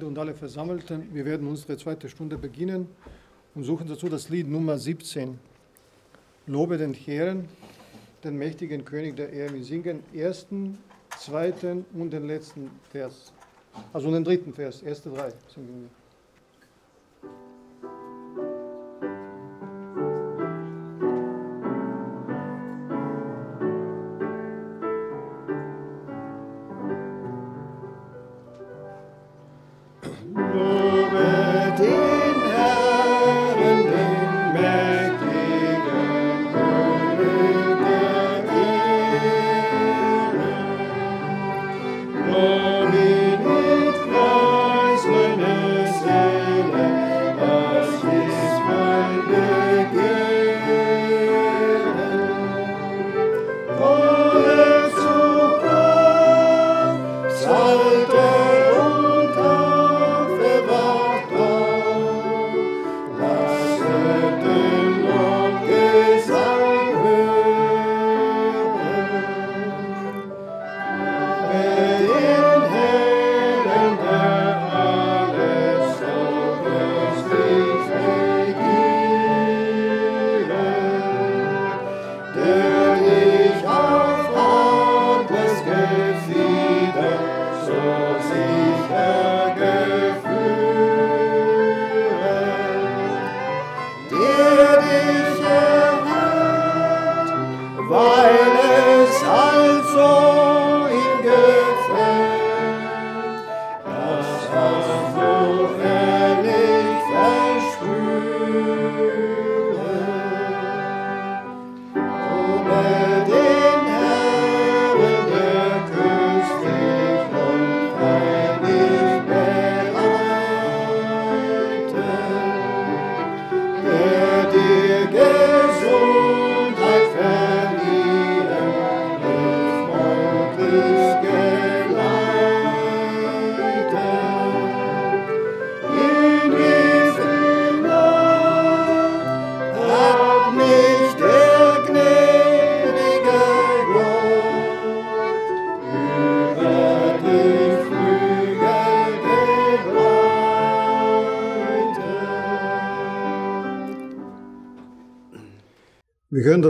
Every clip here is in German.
Gemeinde und alle Versammelten. Wir werden unsere zweite Stunde beginnen und suchen dazu das Lied Nummer 17. Lobe den Herrn, den mächtigen König der Erde. Wir singen ersten, zweiten und den letzten Vers. Also den dritten Vers, erste drei singen wir.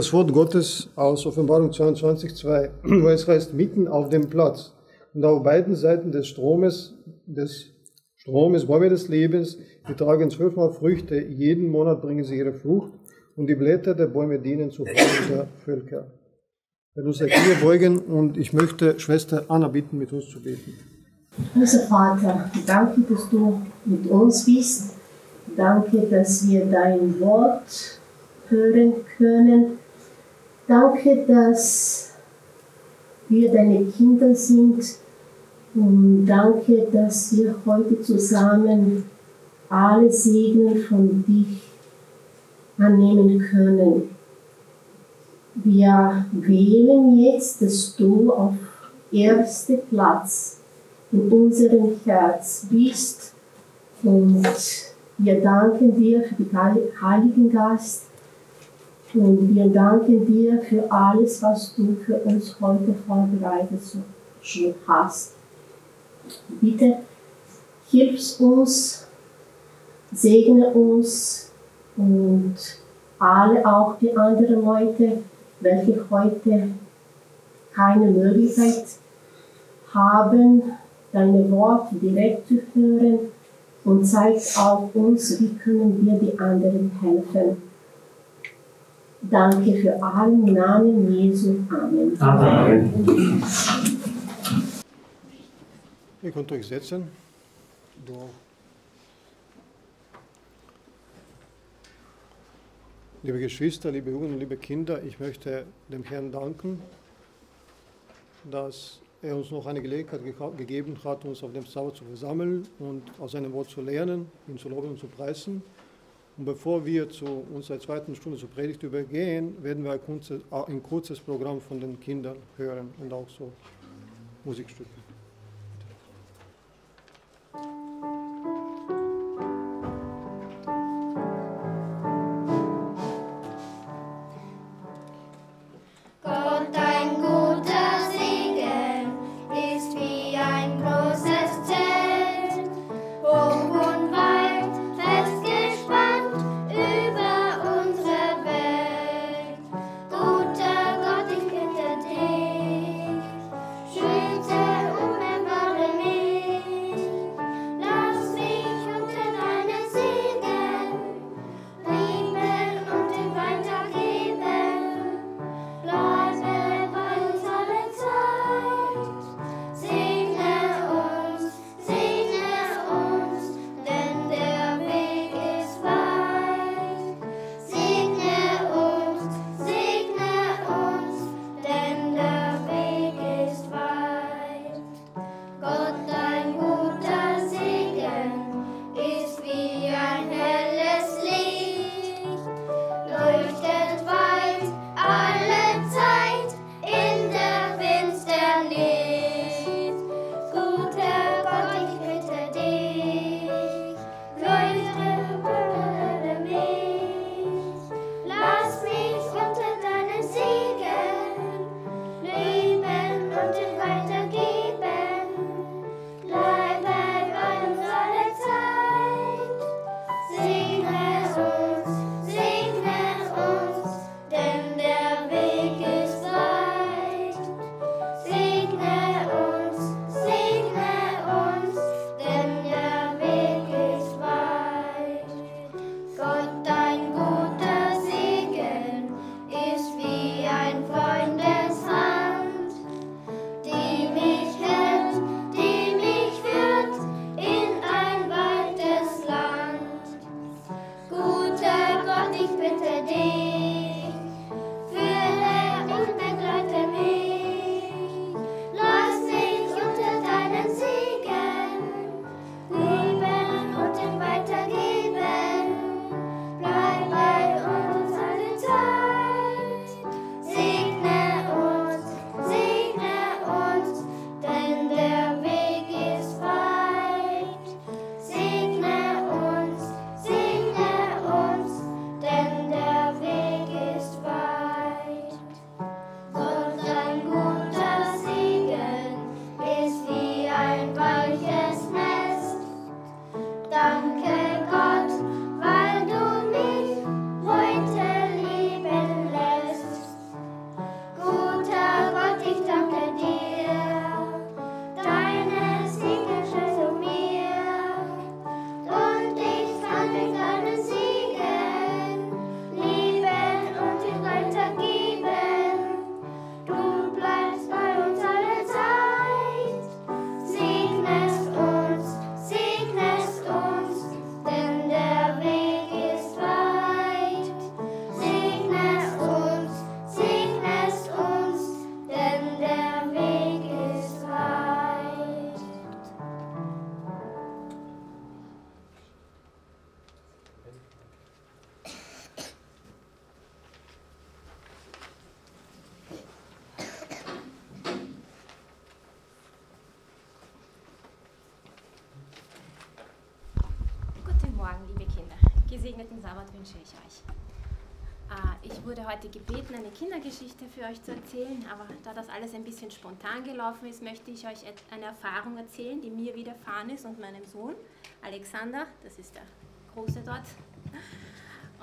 Das Wort Gottes aus Offenbarung 22, 2, wo es heißt, mitten auf dem Platz und auf beiden Seiten des Stromes, des Stromes, Bäume des Lebens, die tragen zwölfmal Früchte, jeden Monat bringen sie ihre Frucht und die Blätter der Bäume dienen zu Heilung der Völker. Wir uns hier beugen und ich möchte Schwester Anna bitten, mit uns zu beten. Unser Vater, danke, dass du mit uns bist. Danke, dass wir dein Wort hören können. Danke, dass wir deine Kinder sind und danke, dass wir heute zusammen alle Segen von dich annehmen können. Wir wählen jetzt, dass du auf ersten Platz in unserem Herz bist und wir danken dir für den Heiligen Geist, und wir danken dir für alles, was du für uns heute vorbereitet schon hast. Bitte hilf uns, segne uns und alle, auch die anderen Leute, welche heute keine Möglichkeit haben, deine Worte direkt zu hören und zeigt auch uns, wie können wir die anderen helfen. Danke für allen Namen Jesu. Amen. Amen. Ihr könnt euch setzen. Liebe Geschwister, liebe Jugend und liebe Kinder, ich möchte dem Herrn danken, dass er uns noch eine Gelegenheit gegeben hat, uns auf dem Sabbat zu versammeln und aus seinem Wort zu lernen, ihn zu loben und zu preisen. Und bevor wir zu unserer zweiten Stunde zur Predigt übergehen, werden wir ein kurzes, Programm von den Kindern hören und auch so Musikstücke. Wünsche ich euch. Äh, ich wurde heute gebeten, eine Kindergeschichte für euch zu erzählen, aber da das alles ein bisschen spontan gelaufen ist, möchte ich euch eine Erfahrung erzählen, die mir widerfahren ist und meinem Sohn Alexander, das ist der Große dort.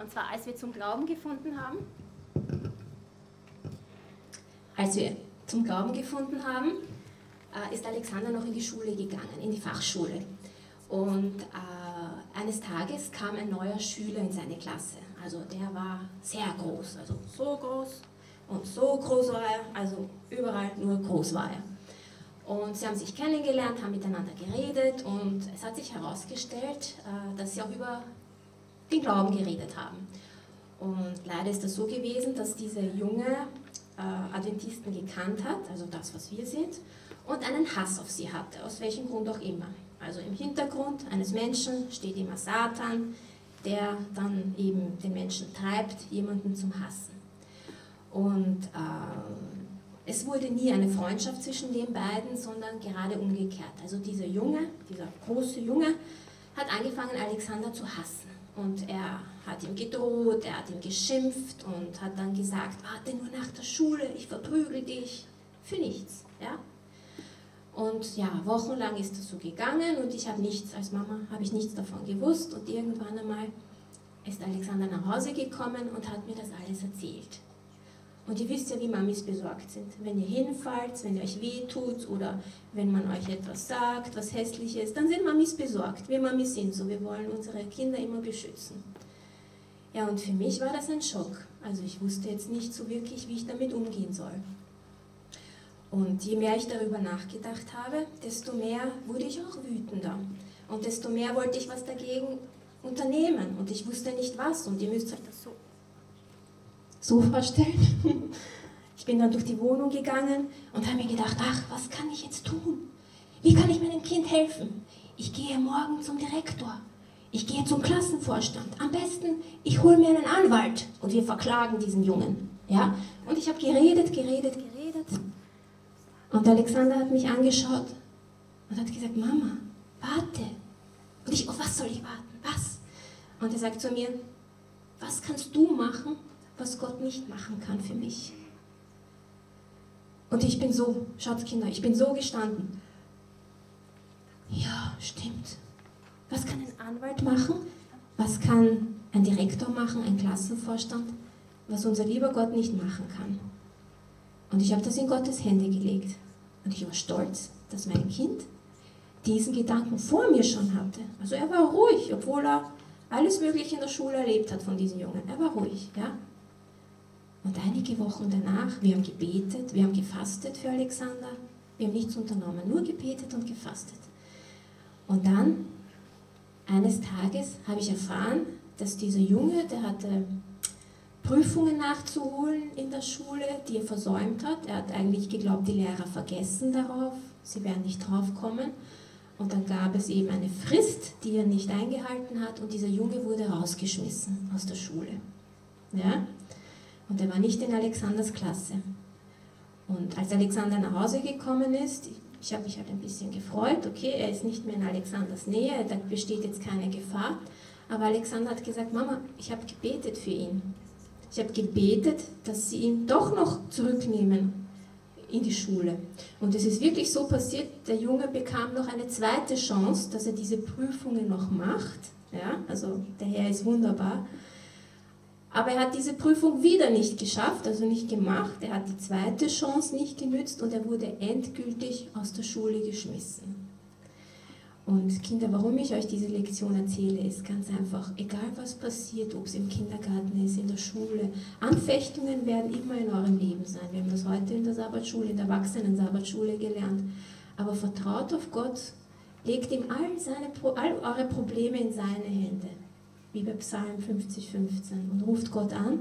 Und zwar, als wir zum Glauben gefunden haben. Als wir zum Glauben gefunden haben, äh, ist Alexander noch in die Schule gegangen, in die Fachschule. Und äh, eines Tages kam ein neuer Schüler in seine Klasse. Also der war sehr groß, also so groß und so groß war er, also überall nur groß war er. Und sie haben sich kennengelernt, haben miteinander geredet und es hat sich herausgestellt, äh, dass sie auch über den Glauben geredet haben. Und leider ist das so gewesen, dass dieser Junge äh, Adventisten gekannt hat, also das, was wir sind, und einen Hass auf sie hatte, aus welchem Grund auch immer. Also im Hintergrund eines Menschen steht immer Satan, der dann eben den Menschen treibt, jemanden zum Hassen. Und äh, es wurde nie eine Freundschaft zwischen den beiden, sondern gerade umgekehrt. Also dieser Junge, dieser große Junge, hat angefangen, Alexander zu hassen. Und er hat ihm gedroht, er hat ihn geschimpft und hat dann gesagt, warte nur nach der Schule, ich verprügel dich. Für nichts. Ja? Und ja, wochenlang ist das so gegangen und ich habe nichts, als Mama habe ich nichts davon gewusst. Und irgendwann einmal ist Alexander nach Hause gekommen und hat mir das alles erzählt. Und ihr wisst ja, wie Mamis besorgt sind. Wenn ihr hinfallt, wenn ihr euch wehtut oder wenn man euch etwas sagt, was hässlich ist, dann sind Mamis besorgt. Wir Mamis sind so, wir wollen unsere Kinder immer beschützen. Ja, und für mich war das ein Schock. Also ich wusste jetzt nicht so wirklich, wie ich damit umgehen soll. Und je mehr ich darüber nachgedacht habe, desto mehr wurde ich auch wütender. Und desto mehr wollte ich was dagegen unternehmen. Und ich wusste nicht was. Und ihr müsst euch das so, so vorstellen. Ich bin dann durch die Wohnung gegangen und habe mir gedacht, ach, was kann ich jetzt tun? Wie kann ich meinem Kind helfen? Ich gehe morgen zum Direktor. Ich gehe zum Klassenvorstand. Am besten, ich hole mir einen Anwalt und wir verklagen diesen Jungen. Ja? Und ich habe geredet, geredet, geredet. Und Alexander hat mich angeschaut und hat gesagt, Mama, warte. Und ich, auf was soll ich warten? Was? Und er sagt zu mir, was kannst du machen, was Gott nicht machen kann für mich? Und ich bin so, schaut Kinder, ich bin so gestanden. Ja, stimmt. Was kann ein Anwalt machen? Was kann ein Direktor machen, ein Klassenvorstand, was unser lieber Gott nicht machen kann? Und ich habe das in Gottes Hände gelegt. Und ich war stolz, dass mein Kind diesen Gedanken vor mir schon hatte. Also er war ruhig, obwohl er alles Mögliche in der Schule erlebt hat von diesen Jungen. Er war ruhig, ja. Und einige Wochen danach, wir haben gebetet, wir haben gefastet für Alexander. Wir haben nichts unternommen, nur gebetet und gefastet. Und dann, eines Tages, habe ich erfahren, dass dieser Junge, der hatte Prüfungen nachzuholen in der Schule, die er versäumt hat. Er hat eigentlich geglaubt, die Lehrer vergessen darauf, sie werden nicht drauf kommen. Und dann gab es eben eine Frist, die er nicht eingehalten hat und dieser Junge wurde rausgeschmissen aus der Schule. Ja? Und er war nicht in Alexanders Klasse. Und als Alexander nach Hause gekommen ist, ich habe mich halt ein bisschen gefreut, okay, er ist nicht mehr in Alexanders Nähe, da besteht jetzt keine Gefahr. Aber Alexander hat gesagt, Mama, ich habe gebetet für ihn. Ich habe gebetet, dass sie ihn doch noch zurücknehmen in die Schule. Und es ist wirklich so passiert, der Junge bekam noch eine zweite Chance, dass er diese Prüfungen noch macht. Ja, also der Herr ist wunderbar. Aber er hat diese Prüfung wieder nicht geschafft, also nicht gemacht. Er hat die zweite Chance nicht genützt und er wurde endgültig aus der Schule geschmissen. Und Kinder, warum ich euch diese Lektion erzähle, ist ganz einfach, egal was passiert, ob es im Kindergarten ist, in der Schule, Anfechtungen werden immer in eurem Leben sein. Wir haben das heute in der Sabbatschule, in der Erwachsenen-Sabbatschule gelernt. Aber vertraut auf Gott, legt ihm all, seine, all eure Probleme in seine Hände, wie bei Psalm 50, 15, und ruft Gott an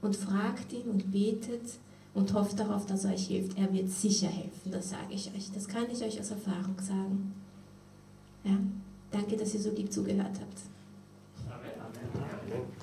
und fragt ihn und betet und hofft darauf, dass er euch hilft. Er wird sicher helfen, das sage ich euch. Das kann ich euch aus Erfahrung sagen. Ja, danke, dass ihr so lieb zugehört habt. Amen. Amen.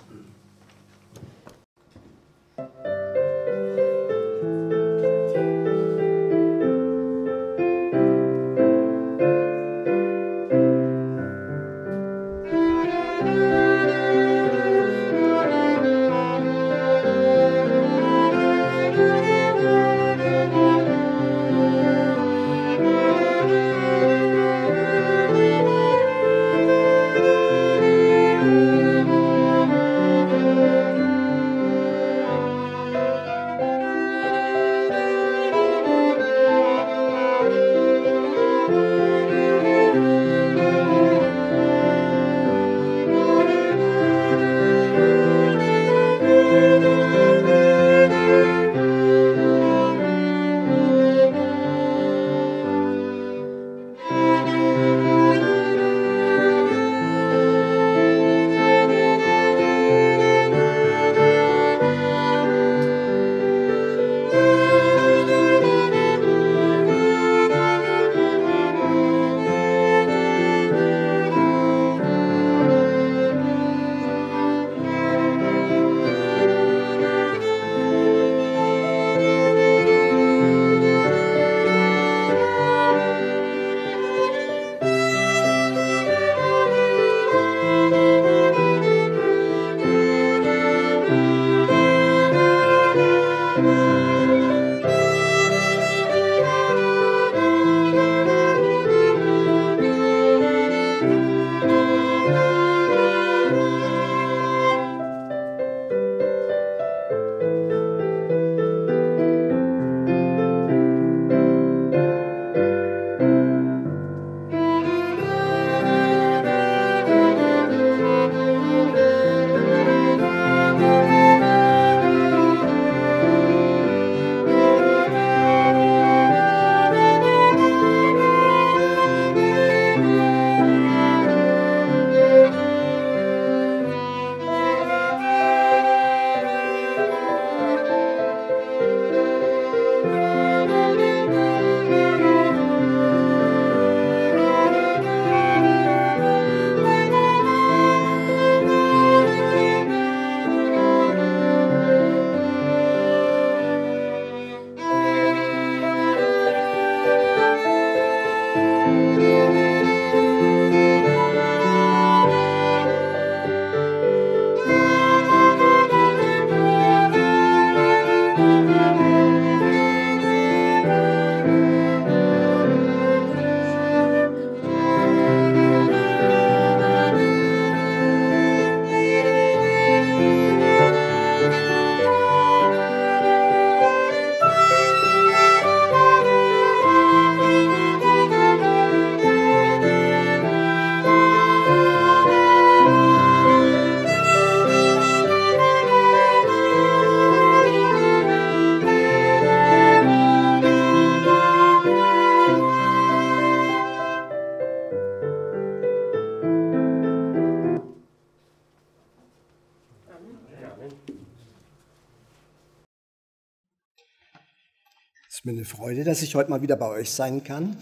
Freude, dass ich heute mal wieder bei euch sein kann.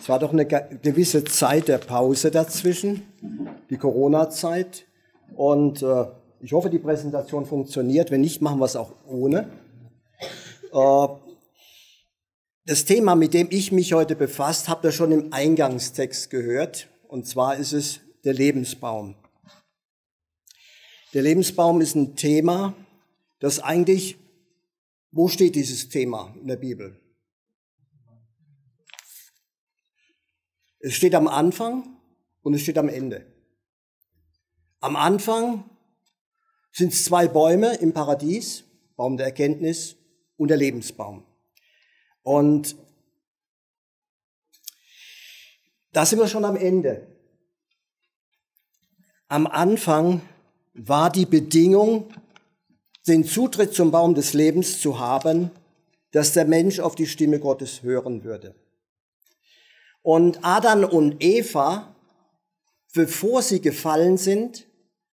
Es war doch eine gewisse Zeit der Pause dazwischen, die Corona-Zeit. Und äh, ich hoffe, die Präsentation funktioniert. Wenn nicht, machen wir es auch ohne. Äh, das Thema, mit dem ich mich heute befasst, habt ihr schon im Eingangstext gehört. Und zwar ist es der Lebensbaum. Der Lebensbaum ist ein Thema, das eigentlich, wo steht dieses Thema in der Bibel? Es steht am Anfang und es steht am Ende. Am Anfang sind es zwei Bäume im Paradies, Baum der Erkenntnis und der Lebensbaum. Und da sind wir schon am Ende. Am Anfang war die Bedingung, den Zutritt zum Baum des Lebens zu haben, dass der Mensch auf die Stimme Gottes hören würde. Und Adam und Eva, bevor sie gefallen sind,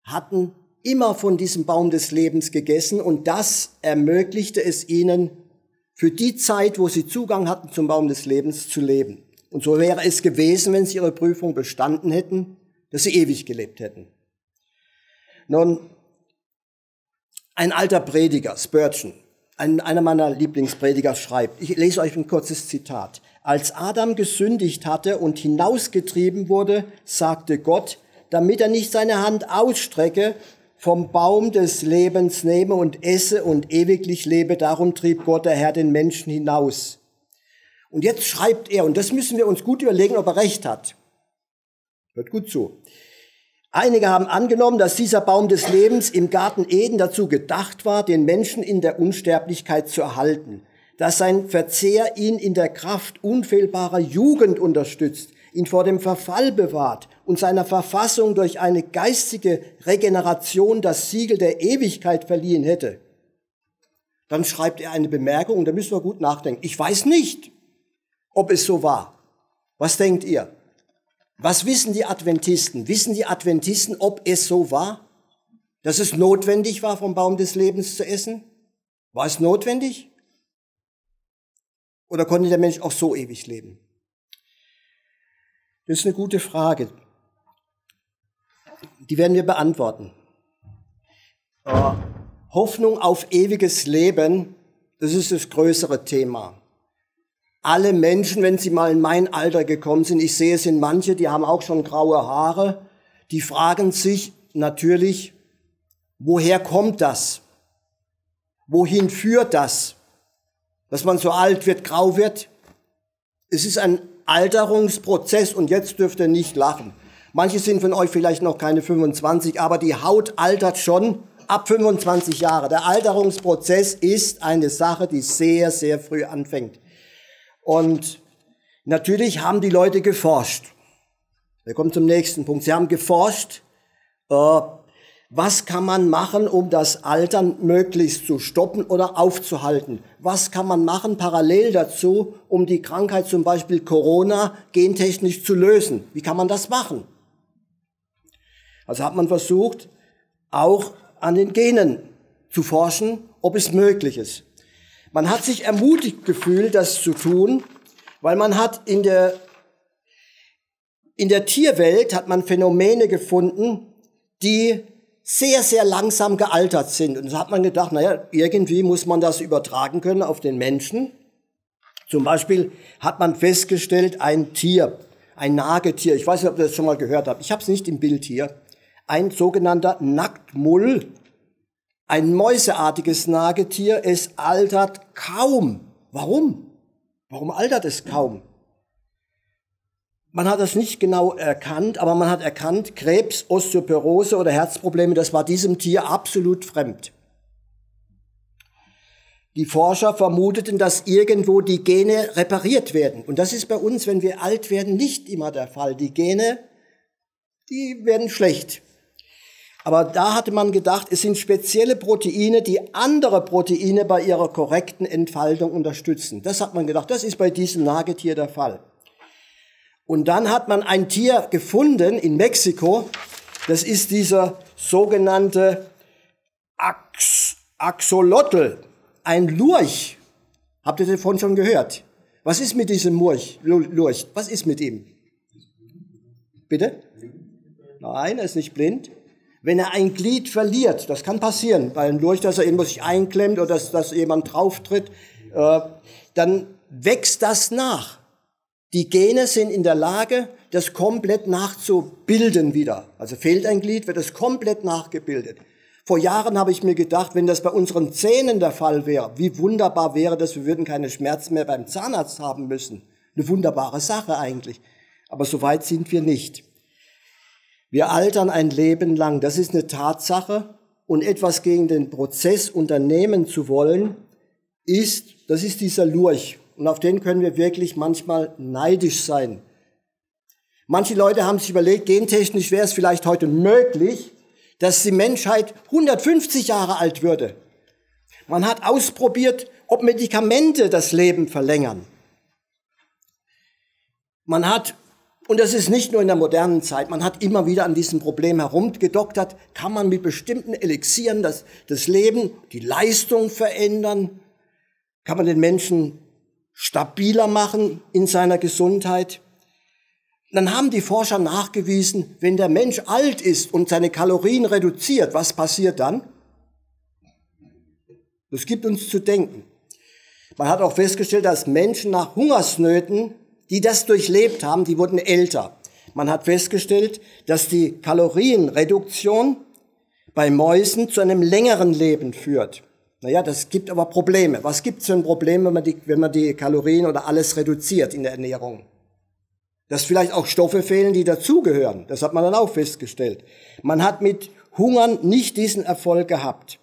hatten immer von diesem Baum des Lebens gegessen und das ermöglichte es ihnen, für die Zeit, wo sie Zugang hatten zum Baum des Lebens, zu leben. Und so wäre es gewesen, wenn sie ihre Prüfung bestanden hätten, dass sie ewig gelebt hätten. Nun, ein alter Prediger, Spurgeon, ein, einer meiner Lieblingsprediger schreibt, ich lese euch ein kurzes Zitat. Als Adam gesündigt hatte und hinausgetrieben wurde, sagte Gott, damit er nicht seine Hand ausstrecke, vom Baum des Lebens nehme und esse und ewiglich lebe, darum trieb Gott der Herr den Menschen hinaus. Und jetzt schreibt er, und das müssen wir uns gut überlegen, ob er recht hat. Hört gut zu. Einige haben angenommen, dass dieser Baum des Lebens im Garten Eden dazu gedacht war, den Menschen in der Unsterblichkeit zu erhalten dass sein Verzehr ihn in der Kraft unfehlbarer Jugend unterstützt, ihn vor dem Verfall bewahrt und seiner Verfassung durch eine geistige Regeneration das Siegel der Ewigkeit verliehen hätte, dann schreibt er eine Bemerkung, und da müssen wir gut nachdenken. Ich weiß nicht, ob es so war. Was denkt ihr? Was wissen die Adventisten? Wissen die Adventisten, ob es so war? Dass es notwendig war, vom Baum des Lebens zu essen? War es notwendig? Oder konnte der Mensch auch so ewig leben? Das ist eine gute Frage. Die werden wir beantworten. Äh, Hoffnung auf ewiges Leben, das ist das größere Thema. Alle Menschen, wenn sie mal in mein Alter gekommen sind, ich sehe es in manche, die haben auch schon graue Haare, die fragen sich natürlich, Woher kommt das? Wohin führt das? Dass man so alt wird, grau wird? Es ist ein Alterungsprozess und jetzt dürft ihr nicht lachen. Manche sind von euch vielleicht noch keine 25, aber die Haut altert schon ab 25 Jahre. Der Alterungsprozess ist eine Sache, die sehr, sehr früh anfängt. Und natürlich haben die Leute geforscht. Wir kommen zum nächsten Punkt. Sie haben geforscht, äh, was kann man machen, um das Altern möglichst zu stoppen oder aufzuhalten? Was kann man machen parallel dazu, um die Krankheit zum Beispiel Corona gentechnisch zu lösen? Wie kann man das machen? Also hat man versucht, auch an den Genen zu forschen, ob es möglich ist. Man hat sich ermutigt gefühlt, das zu tun, weil man hat in der, in der Tierwelt hat man Phänomene gefunden, die sehr, sehr langsam gealtert sind. Und so hat man gedacht, naja, irgendwie muss man das übertragen können auf den Menschen. Zum Beispiel hat man festgestellt, ein Tier, ein Nagetier, ich weiß nicht, ob ihr das schon mal gehört habt, ich habe es nicht im Bild hier, ein sogenannter Nacktmull, ein mäuseartiges Nagetier, es altert kaum. Warum? Warum altert es kaum? Man hat das nicht genau erkannt, aber man hat erkannt, Krebs, Osteoporose oder Herzprobleme, das war diesem Tier absolut fremd. Die Forscher vermuteten, dass irgendwo die Gene repariert werden. Und das ist bei uns, wenn wir alt werden, nicht immer der Fall. Die Gene, die werden schlecht. Aber da hatte man gedacht, es sind spezielle Proteine, die andere Proteine bei ihrer korrekten Entfaltung unterstützen. Das hat man gedacht, das ist bei diesem Nagetier der Fall. Und dann hat man ein Tier gefunden in Mexiko. Das ist dieser sogenannte Ax Axolotl, ein Lurch. Habt ihr davon schon gehört? Was ist mit diesem Lurch? Lurch? Was ist mit ihm? Bitte? Nein, er ist nicht blind. Wenn er ein Glied verliert, das kann passieren, bei einem Lurch, dass er irgendwo sich einklemmt oder dass, dass jemand drauftritt, äh, dann wächst das nach. Die Gene sind in der Lage, das komplett nachzubilden wieder. Also fehlt ein Glied, wird es komplett nachgebildet. Vor Jahren habe ich mir gedacht, wenn das bei unseren Zähnen der Fall wäre, wie wunderbar wäre das, wir würden keine Schmerzen mehr beim Zahnarzt haben müssen. Eine wunderbare Sache eigentlich. Aber so weit sind wir nicht. Wir altern ein Leben lang. Das ist eine Tatsache. Und etwas gegen den Prozess unternehmen zu wollen, ist, das ist dieser Lurch. Und auf den können wir wirklich manchmal neidisch sein. Manche Leute haben sich überlegt, gentechnisch wäre es vielleicht heute möglich, dass die Menschheit 150 Jahre alt würde. Man hat ausprobiert, ob Medikamente das Leben verlängern. Man hat, und das ist nicht nur in der modernen Zeit, man hat immer wieder an diesem Problem herumgedoktert, kann man mit bestimmten Elixieren das, das Leben, die Leistung verändern, kann man den Menschen stabiler machen in seiner Gesundheit. Dann haben die Forscher nachgewiesen, wenn der Mensch alt ist und seine Kalorien reduziert, was passiert dann? Das gibt uns zu denken. Man hat auch festgestellt, dass Menschen nach Hungersnöten, die das durchlebt haben, die wurden älter. Man hat festgestellt, dass die Kalorienreduktion bei Mäusen zu einem längeren Leben führt. Naja, das gibt aber Probleme. Was gibt es für ein Problem, wenn man, die, wenn man die Kalorien oder alles reduziert in der Ernährung? Dass vielleicht auch Stoffe fehlen, die dazugehören. Das hat man dann auch festgestellt. Man hat mit Hungern nicht diesen Erfolg gehabt.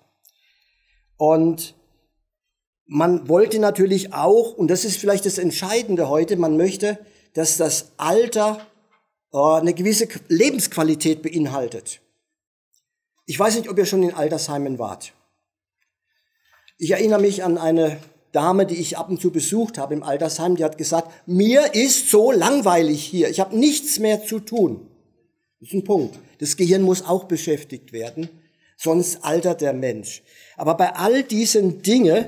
Und man wollte natürlich auch, und das ist vielleicht das Entscheidende heute, man möchte, dass das Alter äh, eine gewisse Lebensqualität beinhaltet. Ich weiß nicht, ob ihr schon in Altersheimen wart. Ich erinnere mich an eine Dame, die ich ab und zu besucht habe im Altersheim, die hat gesagt, mir ist so langweilig hier, ich habe nichts mehr zu tun. Das ist ein Punkt. Das Gehirn muss auch beschäftigt werden, sonst altert der Mensch. Aber bei all diesen Dingen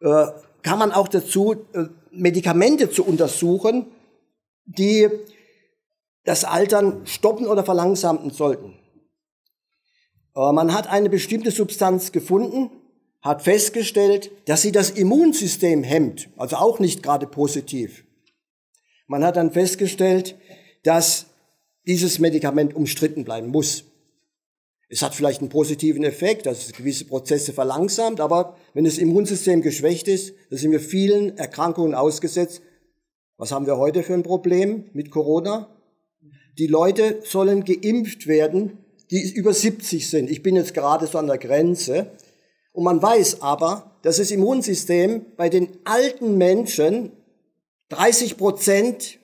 äh, kann man auch dazu äh, Medikamente zu untersuchen, die das Altern stoppen oder verlangsamen sollten. Äh, man hat eine bestimmte Substanz gefunden, hat festgestellt, dass sie das Immunsystem hemmt, also auch nicht gerade positiv. Man hat dann festgestellt, dass dieses Medikament umstritten bleiben muss. Es hat vielleicht einen positiven Effekt, dass es gewisse Prozesse verlangsamt, aber wenn das Immunsystem geschwächt ist, dann sind wir vielen Erkrankungen ausgesetzt. Was haben wir heute für ein Problem mit Corona? Die Leute sollen geimpft werden, die über 70 sind. Ich bin jetzt gerade so an der Grenze. Und man weiß aber, dass das Immunsystem bei den alten Menschen 30 Prozent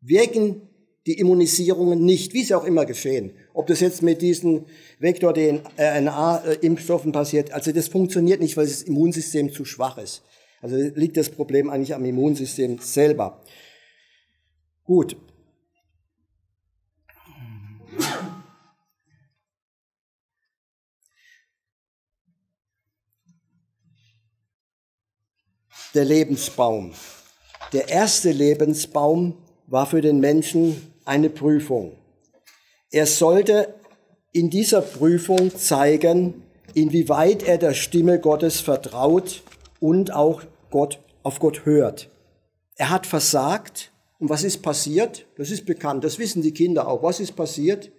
wirken die Immunisierungen nicht, wie sie auch immer geschehen. Ob das jetzt mit diesen Vektor-DNA-Impfstoffen passiert, also das funktioniert nicht, weil das Immunsystem zu schwach ist. Also liegt das Problem eigentlich am Immunsystem selber. Gut. Der Lebensbaum. Der erste Lebensbaum war für den Menschen eine Prüfung. Er sollte in dieser Prüfung zeigen, inwieweit er der Stimme Gottes vertraut und auch Gott, auf Gott hört. Er hat versagt. Und was ist passiert? Das ist bekannt. Das wissen die Kinder auch. Was ist passiert?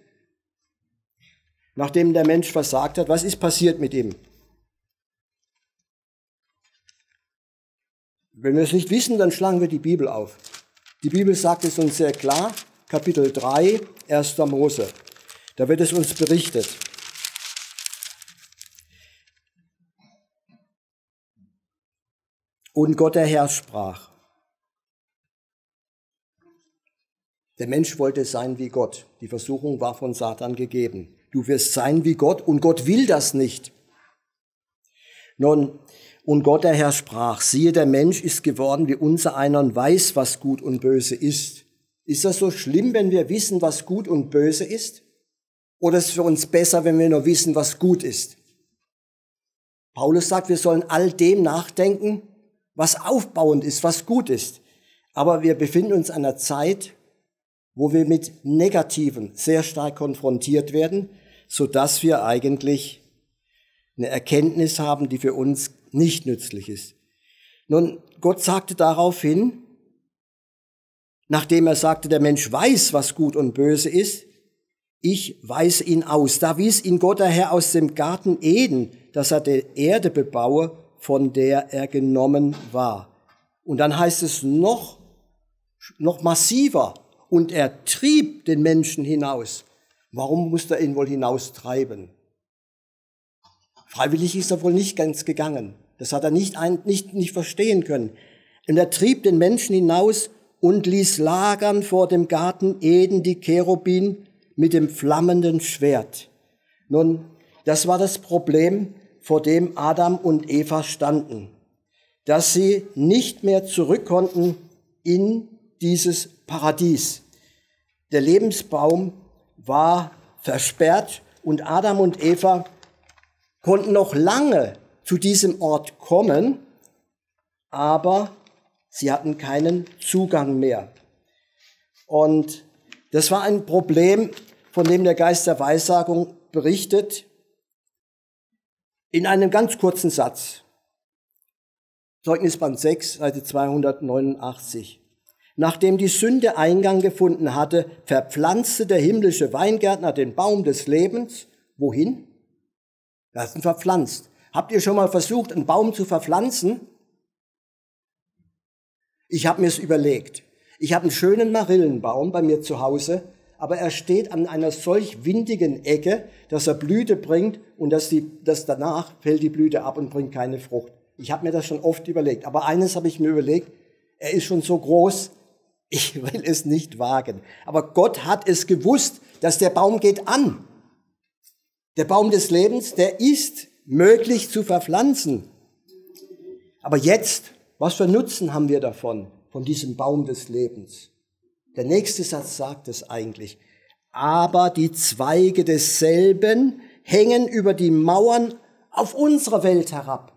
Nachdem der Mensch versagt hat, was ist passiert mit ihm? Wenn wir es nicht wissen, dann schlagen wir die Bibel auf. Die Bibel sagt es uns sehr klar, Kapitel 3, 1. Mose. Da wird es uns berichtet. Und Gott der Herr sprach. Der Mensch wollte sein wie Gott. Die Versuchung war von Satan gegeben. Du wirst sein wie Gott und Gott will das nicht. Nun, und Gott der Herr sprach, siehe, der Mensch ist geworden wie unser einer und weiß, was gut und böse ist. Ist das so schlimm, wenn wir wissen, was gut und böse ist? Oder ist es für uns besser, wenn wir nur wissen, was gut ist? Paulus sagt, wir sollen all dem nachdenken, was aufbauend ist, was gut ist. Aber wir befinden uns in einer Zeit, wo wir mit Negativen sehr stark konfrontiert werden, so dass wir eigentlich eine Erkenntnis haben, die für uns nicht nützlich ist. Nun, Gott sagte daraufhin, nachdem er sagte, der Mensch weiß, was gut und böse ist, ich weise ihn aus. Da wies ihn Gott daher aus dem Garten Eden, dass er die Erde bebaue, von der er genommen war. Und dann heißt es noch, noch massiver. Und er trieb den Menschen hinaus. Warum musste er ihn wohl hinaustreiben? Freiwillig ist er wohl nicht ganz gegangen. Das hat er nicht, ein, nicht, nicht verstehen können. Und er trieb den Menschen hinaus und ließ lagern vor dem Garten Eden die Cherubin mit dem flammenden Schwert. Nun, das war das Problem, vor dem Adam und Eva standen, dass sie nicht mehr zurück konnten in dieses Paradies. Der Lebensbaum war versperrt und Adam und Eva konnten noch lange zu diesem Ort kommen, aber Sie hatten keinen Zugang mehr. Und das war ein Problem, von dem der Geist der Weissagung berichtet, in einem ganz kurzen Satz. Zeugnisband 6, Seite 289. Nachdem die Sünde Eingang gefunden hatte, verpflanzte der himmlische Weingärtner den Baum des Lebens. Wohin? Hat ihn verpflanzt. Habt ihr schon mal versucht, einen Baum zu verpflanzen? Ich habe mir es überlegt. Ich habe einen schönen Marillenbaum bei mir zu Hause, aber er steht an einer solch windigen Ecke, dass er Blüte bringt und dass, die, dass danach fällt die Blüte ab und bringt keine Frucht. Ich habe mir das schon oft überlegt. Aber eines habe ich mir überlegt, er ist schon so groß, ich will es nicht wagen. Aber Gott hat es gewusst, dass der Baum geht an. Der Baum des Lebens, der ist möglich zu verpflanzen. Aber jetzt was für Nutzen haben wir davon, von diesem Baum des Lebens? Der nächste Satz sagt es eigentlich. Aber die Zweige desselben hängen über die Mauern auf unsere Welt herab.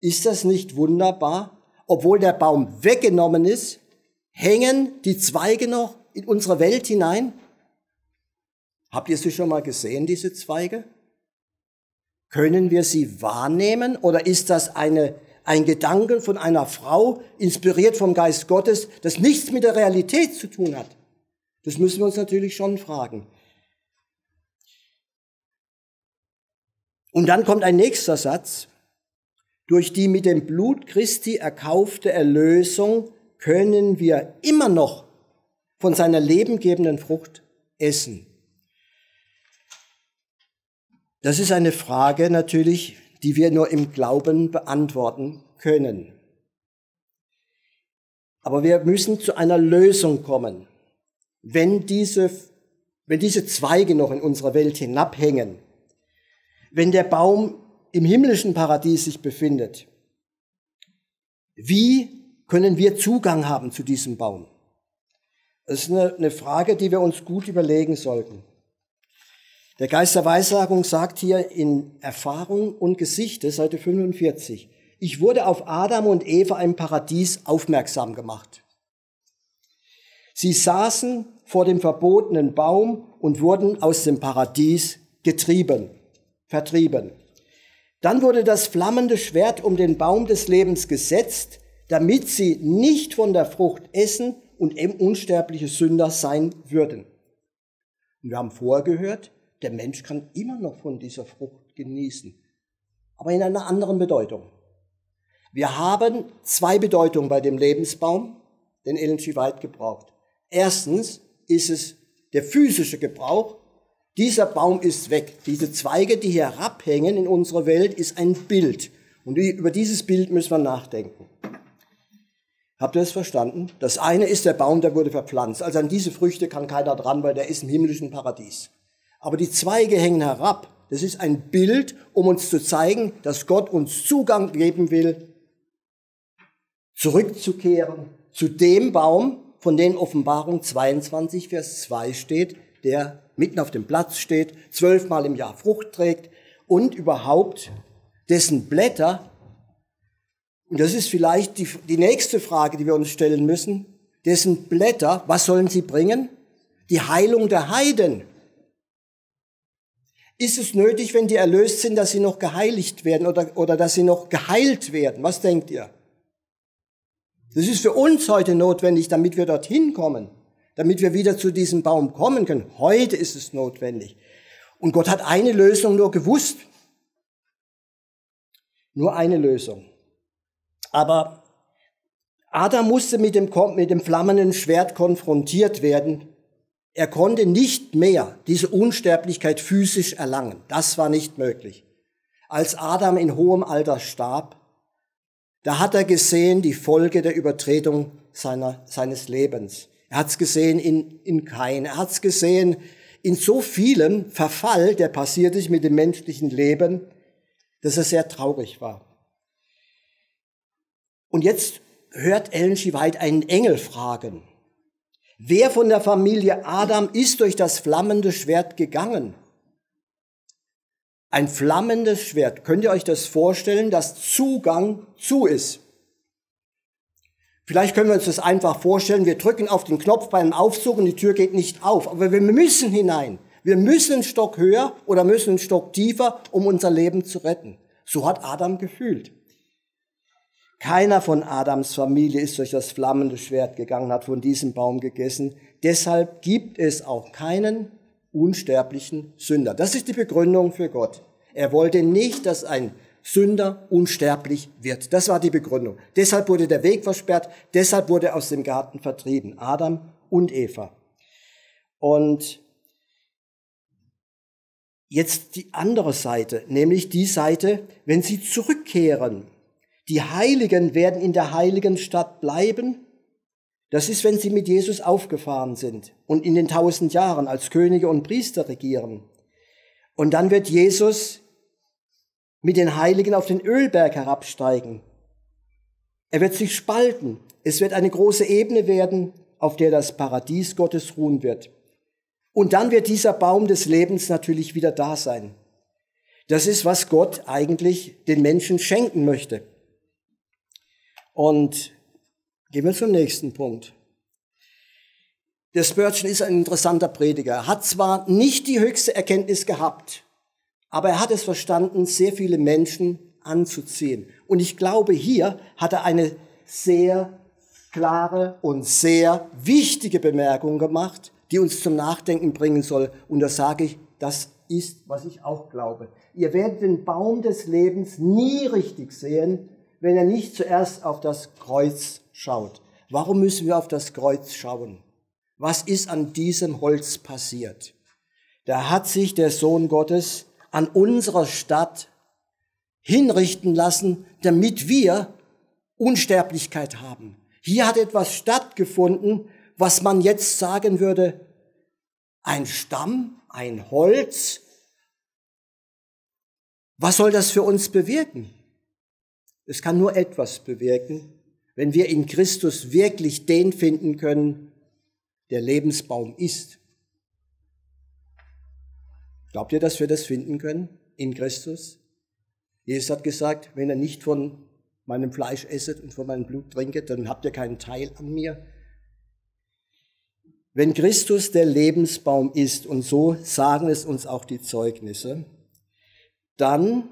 Ist das nicht wunderbar? Obwohl der Baum weggenommen ist, hängen die Zweige noch in unsere Welt hinein? Habt ihr sie schon mal gesehen, diese Zweige? Können wir sie wahrnehmen oder ist das eine ein Gedanke von einer Frau, inspiriert vom Geist Gottes, das nichts mit der Realität zu tun hat. Das müssen wir uns natürlich schon fragen. Und dann kommt ein nächster Satz. Durch die mit dem Blut Christi erkaufte Erlösung können wir immer noch von seiner lebengebenden Frucht essen. Das ist eine Frage natürlich, die wir nur im Glauben beantworten können. Aber wir müssen zu einer Lösung kommen. Wenn diese, wenn diese Zweige noch in unserer Welt hinabhängen, wenn der Baum im himmlischen Paradies sich befindet, wie können wir Zugang haben zu diesem Baum? Das ist eine, eine Frage, die wir uns gut überlegen sollten. Der Geist der Weissagung sagt hier in Erfahrung und Gesichte, Seite 45, ich wurde auf Adam und Eva im Paradies aufmerksam gemacht. Sie saßen vor dem verbotenen Baum und wurden aus dem Paradies getrieben, vertrieben. Dann wurde das flammende Schwert um den Baum des Lebens gesetzt, damit sie nicht von der Frucht essen und unsterbliche Sünder sein würden. Und wir haben vorher gehört, der Mensch kann immer noch von dieser Frucht genießen, aber in einer anderen Bedeutung. Wir haben zwei Bedeutungen bei dem Lebensbaum, den Ellen G. White gebraucht. Erstens ist es der physische Gebrauch. Dieser Baum ist weg. Diese Zweige, die hier herabhängen in unserer Welt, ist ein Bild. Und über dieses Bild müssen wir nachdenken. Habt ihr das verstanden? Das eine ist der Baum, der wurde verpflanzt. Also an diese Früchte kann keiner dran, weil der ist im himmlischen Paradies. Aber die Zweige hängen herab. Das ist ein Bild, um uns zu zeigen, dass Gott uns Zugang geben will zurückzukehren zu dem Baum, von dem Offenbarung 22, Vers 2 steht, der mitten auf dem Platz steht, zwölfmal im Jahr Frucht trägt und überhaupt dessen Blätter, und das ist vielleicht die, die nächste Frage, die wir uns stellen müssen, dessen Blätter, was sollen sie bringen? Die Heilung der Heiden. Ist es nötig, wenn die erlöst sind, dass sie noch geheiligt werden oder, oder dass sie noch geheilt werden? Was denkt ihr? Das ist für uns heute notwendig, damit wir dorthin kommen, damit wir wieder zu diesem Baum kommen können. Heute ist es notwendig. Und Gott hat eine Lösung nur gewusst. Nur eine Lösung. Aber Adam musste mit dem, mit dem flammenden Schwert konfrontiert werden. Er konnte nicht mehr diese Unsterblichkeit physisch erlangen. Das war nicht möglich. Als Adam in hohem Alter starb, da hat er gesehen die Folge der Übertretung seiner, seines Lebens. Er hat es gesehen in, in Kain. Er hat es gesehen in so vielem Verfall, der passiert ist mit dem menschlichen Leben, dass er sehr traurig war. Und jetzt hört Ellen G. White einen Engel fragen. Wer von der Familie Adam ist durch das flammende Schwert gegangen? Ein flammendes Schwert. Könnt ihr euch das vorstellen, dass Zugang zu ist? Vielleicht können wir uns das einfach vorstellen. Wir drücken auf den Knopf beim Aufzug und die Tür geht nicht auf. Aber wir müssen hinein. Wir müssen einen Stock höher oder müssen einen Stock tiefer, um unser Leben zu retten. So hat Adam gefühlt. Keiner von Adams Familie ist durch das flammende Schwert gegangen, hat von diesem Baum gegessen. Deshalb gibt es auch keinen unsterblichen Sünder. Das ist die Begründung für Gott. Er wollte nicht, dass ein Sünder unsterblich wird. Das war die Begründung. Deshalb wurde der Weg versperrt, deshalb wurde er aus dem Garten vertrieben. Adam und Eva. Und jetzt die andere Seite, nämlich die Seite, wenn sie zurückkehren. Die Heiligen werden in der heiligen Stadt bleiben das ist, wenn sie mit Jesus aufgefahren sind und in den tausend Jahren als Könige und Priester regieren. Und dann wird Jesus mit den Heiligen auf den Ölberg herabsteigen. Er wird sich spalten. Es wird eine große Ebene werden, auf der das Paradies Gottes ruhen wird. Und dann wird dieser Baum des Lebens natürlich wieder da sein. Das ist, was Gott eigentlich den Menschen schenken möchte. Und Gehen wir zum nächsten Punkt. Der Spurgeon ist ein interessanter Prediger. Er hat zwar nicht die höchste Erkenntnis gehabt, aber er hat es verstanden, sehr viele Menschen anzuziehen. Und ich glaube, hier hat er eine sehr klare und sehr wichtige Bemerkung gemacht, die uns zum Nachdenken bringen soll. Und da sage ich, das ist, was ich auch glaube. Ihr werdet den Baum des Lebens nie richtig sehen, wenn ihr nicht zuerst auf das Kreuz schaut. Warum müssen wir auf das Kreuz schauen? Was ist an diesem Holz passiert? Da hat sich der Sohn Gottes an unserer Stadt hinrichten lassen, damit wir Unsterblichkeit haben. Hier hat etwas stattgefunden, was man jetzt sagen würde, ein Stamm, ein Holz. Was soll das für uns bewirken? Es kann nur etwas bewirken, wenn wir in Christus wirklich den finden können, der Lebensbaum ist. Glaubt ihr, dass wir das finden können in Christus? Jesus hat gesagt, wenn ihr nicht von meinem Fleisch esset und von meinem Blut trinket, dann habt ihr keinen Teil an mir. Wenn Christus der Lebensbaum ist, und so sagen es uns auch die Zeugnisse, dann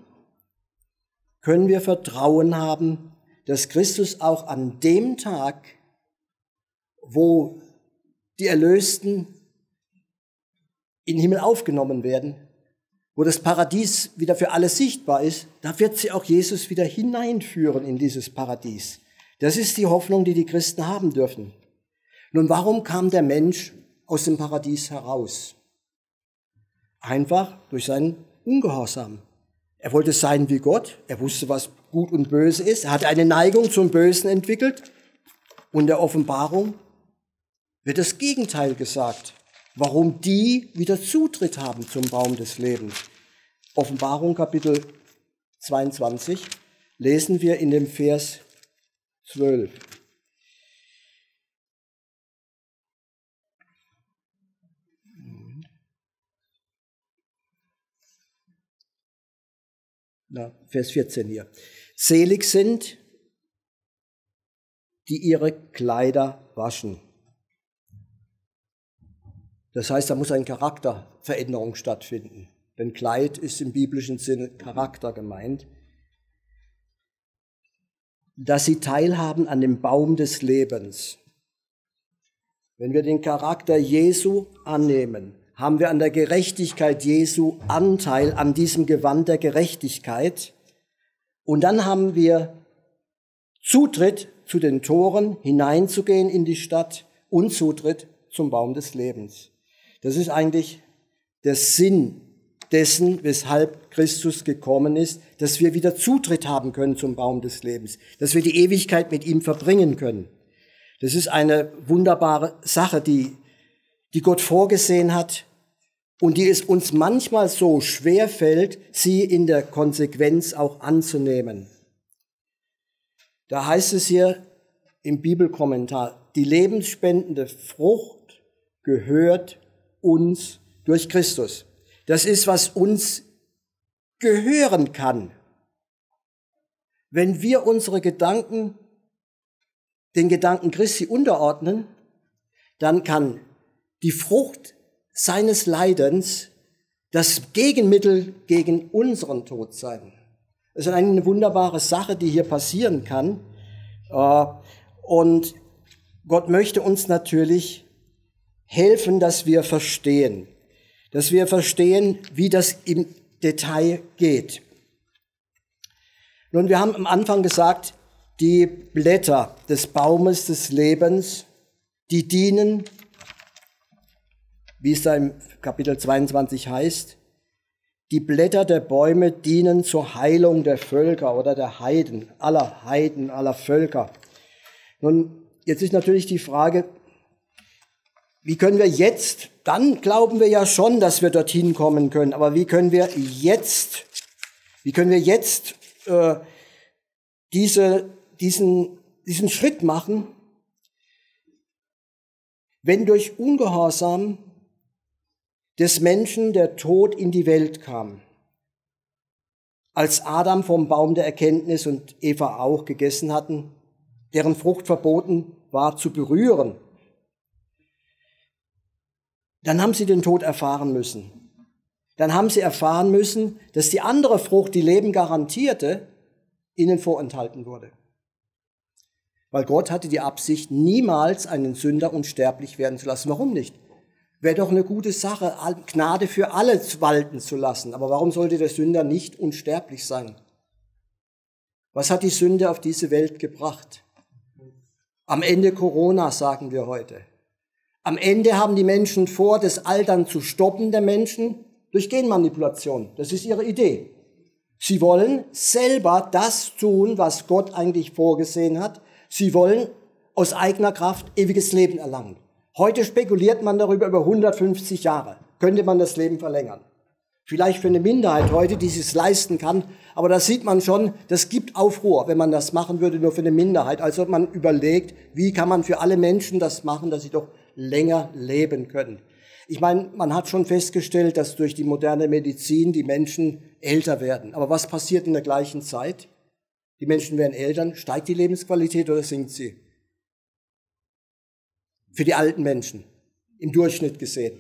können wir Vertrauen haben, dass Christus auch an dem Tag, wo die Erlösten in den Himmel aufgenommen werden, wo das Paradies wieder für alle sichtbar ist, da wird sie auch Jesus wieder hineinführen in dieses Paradies. Das ist die Hoffnung, die die Christen haben dürfen. Nun, warum kam der Mensch aus dem Paradies heraus? Einfach durch seinen Ungehorsam. Er wollte sein wie Gott, er wusste, was gut und böse ist, er hatte eine Neigung zum Bösen entwickelt und der Offenbarung wird das Gegenteil gesagt warum die wieder Zutritt haben zum Baum des Lebens. Offenbarung Kapitel 22 lesen wir in dem Vers 12. Na, Vers 14 hier. Selig sind, die ihre Kleider waschen das heißt, da muss eine Charakterveränderung stattfinden. Denn Kleid ist im biblischen Sinne Charakter gemeint. Dass sie teilhaben an dem Baum des Lebens. Wenn wir den Charakter Jesu annehmen, haben wir an der Gerechtigkeit Jesu Anteil an diesem Gewand der Gerechtigkeit. Und dann haben wir Zutritt zu den Toren, hineinzugehen in die Stadt und Zutritt zum Baum des Lebens. Das ist eigentlich der Sinn dessen, weshalb Christus gekommen ist, dass wir wieder Zutritt haben können zum Baum des Lebens, dass wir die Ewigkeit mit ihm verbringen können. Das ist eine wunderbare Sache, die, die Gott vorgesehen hat und die es uns manchmal so schwer fällt, sie in der Konsequenz auch anzunehmen. Da heißt es hier im Bibelkommentar, die lebensspendende Frucht gehört uns durch Christus. Das ist, was uns gehören kann. Wenn wir unsere Gedanken den Gedanken Christi unterordnen, dann kann die Frucht seines Leidens das Gegenmittel gegen unseren Tod sein. Das ist eine wunderbare Sache, die hier passieren kann. Äh, und Gott möchte uns natürlich helfen, dass wir verstehen, dass wir verstehen, wie das im Detail geht. Nun, wir haben am Anfang gesagt, die Blätter des Baumes des Lebens, die dienen, wie es da im Kapitel 22 heißt, die Blätter der Bäume dienen zur Heilung der Völker oder der Heiden, aller Heiden, aller Völker. Nun, jetzt ist natürlich die Frage, wie können wir jetzt, dann glauben wir ja schon, dass wir dorthin kommen können, aber wie können wir jetzt, wie können wir jetzt äh, diese, diesen, diesen Schritt machen, wenn durch Ungehorsam des Menschen der Tod in die Welt kam? Als Adam vom Baum der Erkenntnis und Eva auch gegessen hatten, deren Frucht verboten war zu berühren, dann haben sie den Tod erfahren müssen. Dann haben sie erfahren müssen, dass die andere Frucht, die Leben garantierte, ihnen vorenthalten wurde. Weil Gott hatte die Absicht, niemals einen Sünder unsterblich werden zu lassen. Warum nicht? Wäre doch eine gute Sache, Gnade für alle walten zu lassen. Aber warum sollte der Sünder nicht unsterblich sein? Was hat die Sünde auf diese Welt gebracht? Am Ende Corona, sagen wir heute. Am Ende haben die Menschen vor, das Altern zu stoppen der Menschen durch Genmanipulation. Das ist ihre Idee. Sie wollen selber das tun, was Gott eigentlich vorgesehen hat. Sie wollen aus eigener Kraft ewiges Leben erlangen. Heute spekuliert man darüber über 150 Jahre. Könnte man das Leben verlängern? Vielleicht für eine Minderheit heute, die es leisten kann. Aber da sieht man schon, das gibt Aufruhr, wenn man das machen würde, nur für eine Minderheit. Also man überlegt, wie kann man für alle Menschen das machen, dass sie doch länger leben können. Ich meine, man hat schon festgestellt, dass durch die moderne Medizin die Menschen älter werden. Aber was passiert in der gleichen Zeit? Die Menschen werden älter, steigt die Lebensqualität oder sinkt sie? Für die alten Menschen, im Durchschnitt gesehen.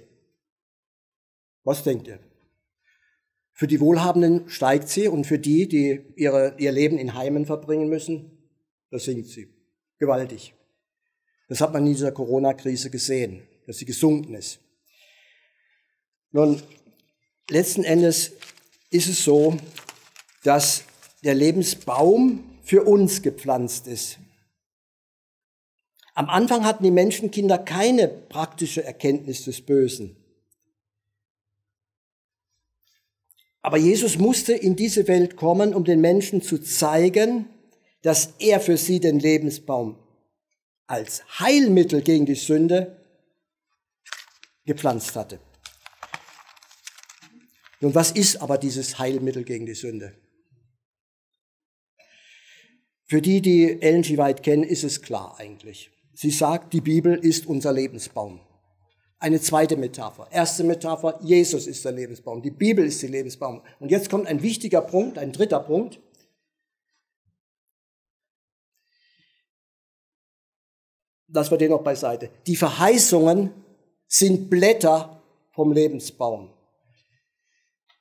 Was denkt ihr? Für die Wohlhabenden steigt sie und für die, die ihre, ihr Leben in Heimen verbringen müssen, da sinkt sie. Gewaltig. Das hat man in dieser Corona-Krise gesehen, dass sie gesunken ist. Nun, letzten Endes ist es so, dass der Lebensbaum für uns gepflanzt ist. Am Anfang hatten die Menschenkinder keine praktische Erkenntnis des Bösen. Aber Jesus musste in diese Welt kommen, um den Menschen zu zeigen, dass er für sie den Lebensbaum als Heilmittel gegen die Sünde gepflanzt hatte. Nun, was ist aber dieses Heilmittel gegen die Sünde? Für die, die Ellen G. White kennen, ist es klar eigentlich. Sie sagt, die Bibel ist unser Lebensbaum. Eine zweite Metapher. Erste Metapher, Jesus ist der Lebensbaum. Die Bibel ist der Lebensbaum. Und jetzt kommt ein wichtiger Punkt, ein dritter Punkt. Das wir den noch beiseite. Die Verheißungen sind Blätter vom Lebensbaum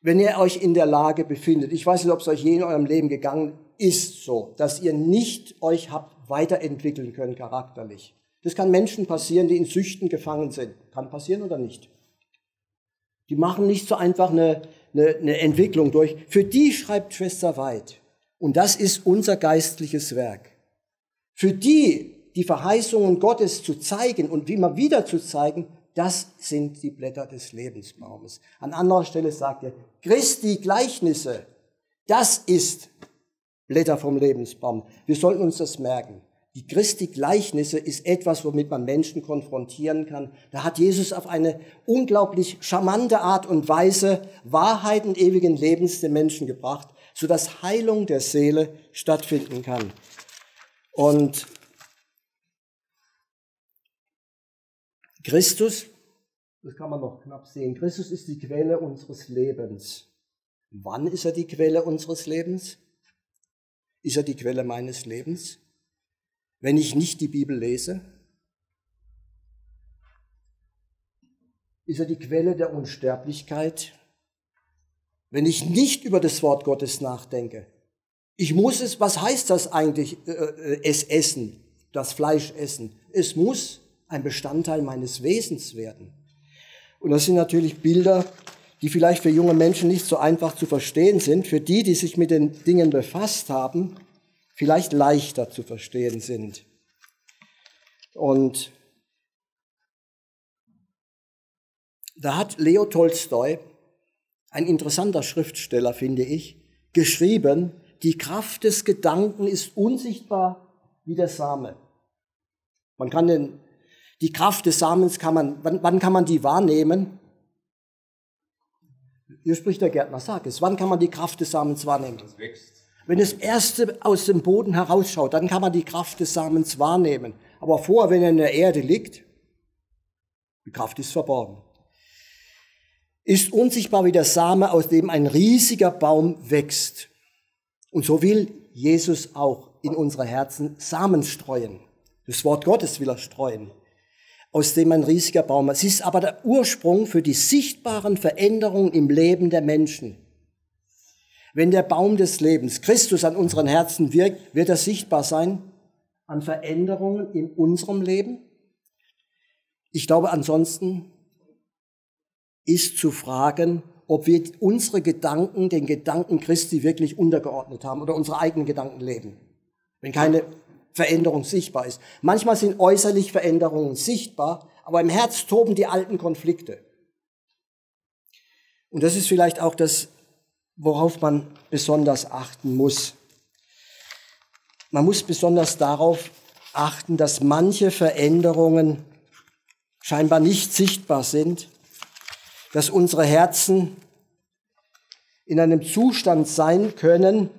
wenn ihr euch in der Lage befindet, ich weiß nicht, ob es euch je in eurem Leben gegangen ist, so, dass ihr nicht euch habt weiterentwickeln können charakterlich. Das kann Menschen passieren, die in Süchten gefangen sind. Kann passieren oder nicht. Die machen nicht so einfach eine, eine, eine Entwicklung durch. Für die schreibt Schwester Weid. Und das ist unser geistliches Werk. Für die, die Verheißungen Gottes zu zeigen und immer wieder zu zeigen, das sind die Blätter des Lebensbaumes. An anderer Stelle sagt er, Christi Gleichnisse, das ist Blätter vom Lebensbaum. Wir sollten uns das merken. Die Christi Gleichnisse ist etwas, womit man Menschen konfrontieren kann. Da hat Jesus auf eine unglaublich charmante Art und Weise Wahrheiten ewigen Lebens den Menschen gebracht, sodass Heilung der Seele stattfinden kann. Und Christus, das kann man noch knapp sehen, Christus ist die Quelle unseres Lebens. Wann ist er die Quelle unseres Lebens? Ist er die Quelle meines Lebens? Wenn ich nicht die Bibel lese? Ist er die Quelle der Unsterblichkeit? Wenn ich nicht über das Wort Gottes nachdenke? Ich muss es, was heißt das eigentlich, äh, äh es essen, das Fleisch essen? Es muss ein Bestandteil meines Wesens werden. Und das sind natürlich Bilder, die vielleicht für junge Menschen nicht so einfach zu verstehen sind, für die, die sich mit den Dingen befasst haben, vielleicht leichter zu verstehen sind. Und da hat Leo Tolstoi, ein interessanter Schriftsteller, finde ich, geschrieben, die Kraft des Gedanken ist unsichtbar wie der Same. Man kann den die Kraft des Samens kann man, wann, wann kann man die wahrnehmen? Hier spricht der Gärtner, sag es. Wann kann man die Kraft des Samens wahrnehmen? Das wächst. Wenn das erste aus dem Boden herausschaut, dann kann man die Kraft des Samens wahrnehmen. Aber vorher, wenn er in der Erde liegt, die Kraft ist verborgen. Ist unsichtbar wie der Same, aus dem ein riesiger Baum wächst. Und so will Jesus auch in unsere Herzen Samen streuen. Das Wort Gottes will er streuen aus dem ein riesiger Baum ist. Sie ist aber der Ursprung für die sichtbaren Veränderungen im Leben der Menschen. Wenn der Baum des Lebens Christus an unseren Herzen wirkt, wird er sichtbar sein an Veränderungen in unserem Leben. Ich glaube ansonsten ist zu fragen, ob wir unsere Gedanken den Gedanken Christi wirklich untergeordnet haben oder unsere eigenen Gedanken leben. Wenn keine Veränderung sichtbar ist. Manchmal sind äußerlich Veränderungen sichtbar, aber im Herz toben die alten Konflikte. Und das ist vielleicht auch das, worauf man besonders achten muss. Man muss besonders darauf achten, dass manche Veränderungen scheinbar nicht sichtbar sind, dass unsere Herzen in einem Zustand sein können,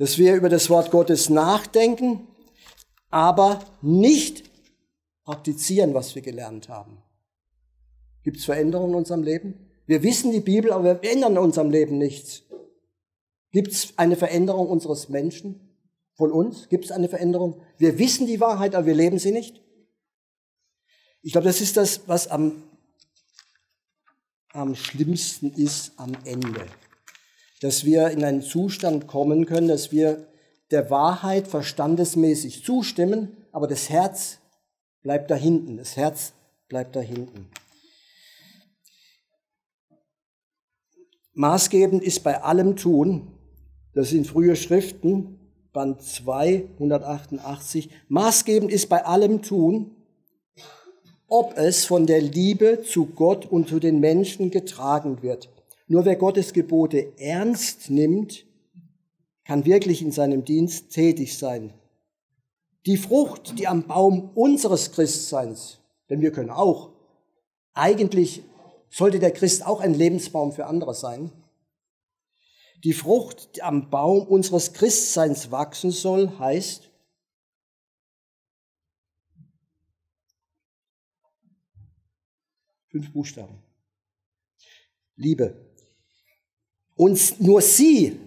dass wir über das Wort Gottes nachdenken, aber nicht praktizieren, was wir gelernt haben. Gibt es Veränderungen in unserem Leben? Wir wissen die Bibel, aber wir ändern in unserem Leben nichts. Gibt es eine Veränderung unseres Menschen, von uns? Gibt es eine Veränderung? Wir wissen die Wahrheit, aber wir leben sie nicht. Ich glaube, das ist das, was am, am schlimmsten ist am Ende dass wir in einen Zustand kommen können, dass wir der Wahrheit verstandesmäßig zustimmen, aber das Herz bleibt da hinten. Das Herz bleibt da hinten. Maßgebend ist bei allem Tun, das sind frühe Schriften, Band 2, 188, maßgebend ist bei allem Tun, ob es von der Liebe zu Gott und zu den Menschen getragen wird. Nur wer Gottes Gebote ernst nimmt, kann wirklich in seinem Dienst tätig sein. Die Frucht, die am Baum unseres Christseins, denn wir können auch, eigentlich sollte der Christ auch ein Lebensbaum für andere sein. Die Frucht, die am Baum unseres Christseins wachsen soll, heißt, fünf Buchstaben. Liebe. Und nur sie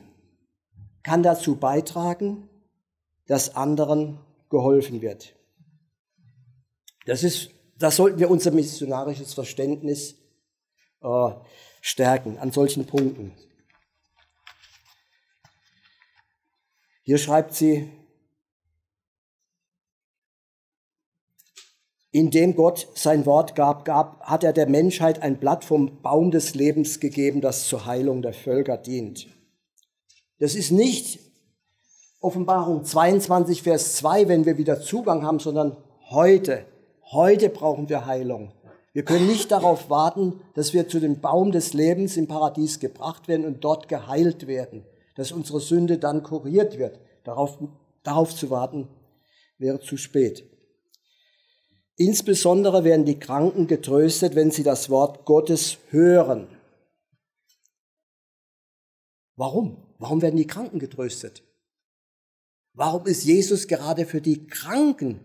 kann dazu beitragen, dass anderen geholfen wird. Das ist, das sollten wir unser missionarisches Verständnis äh, stärken an solchen Punkten. Hier schreibt sie, Indem Gott sein Wort gab, gab, hat er der Menschheit ein Blatt vom Baum des Lebens gegeben, das zur Heilung der Völker dient. Das ist nicht Offenbarung 22, Vers 2, wenn wir wieder Zugang haben, sondern heute. Heute brauchen wir Heilung. Wir können nicht darauf warten, dass wir zu dem Baum des Lebens im Paradies gebracht werden und dort geheilt werden, dass unsere Sünde dann kuriert wird. Darauf, darauf zu warten wäre zu spät. Insbesondere werden die Kranken getröstet, wenn sie das Wort Gottes hören. Warum? Warum werden die Kranken getröstet? Warum ist Jesus gerade für die Kranken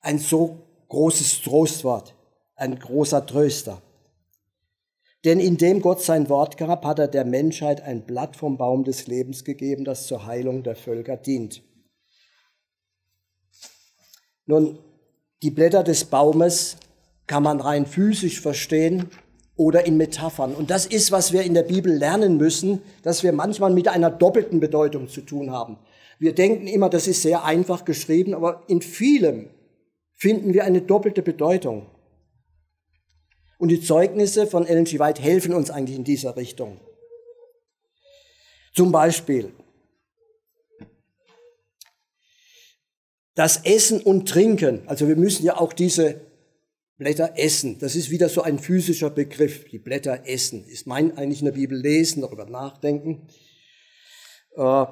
ein so großes Trostwort, ein großer Tröster? Denn indem Gott sein Wort gab, hat er der Menschheit ein Blatt vom Baum des Lebens gegeben, das zur Heilung der Völker dient. Nun, die Blätter des Baumes kann man rein physisch verstehen oder in Metaphern. Und das ist, was wir in der Bibel lernen müssen, dass wir manchmal mit einer doppelten Bedeutung zu tun haben. Wir denken immer, das ist sehr einfach geschrieben, aber in vielem finden wir eine doppelte Bedeutung. Und die Zeugnisse von Ellen G. White helfen uns eigentlich in dieser Richtung. Zum Beispiel, Das Essen und Trinken, also wir müssen ja auch diese Blätter essen. Das ist wieder so ein physischer Begriff. Die Blätter essen. Ist mein eigentlich in der Bibel lesen, darüber nachdenken. Äh,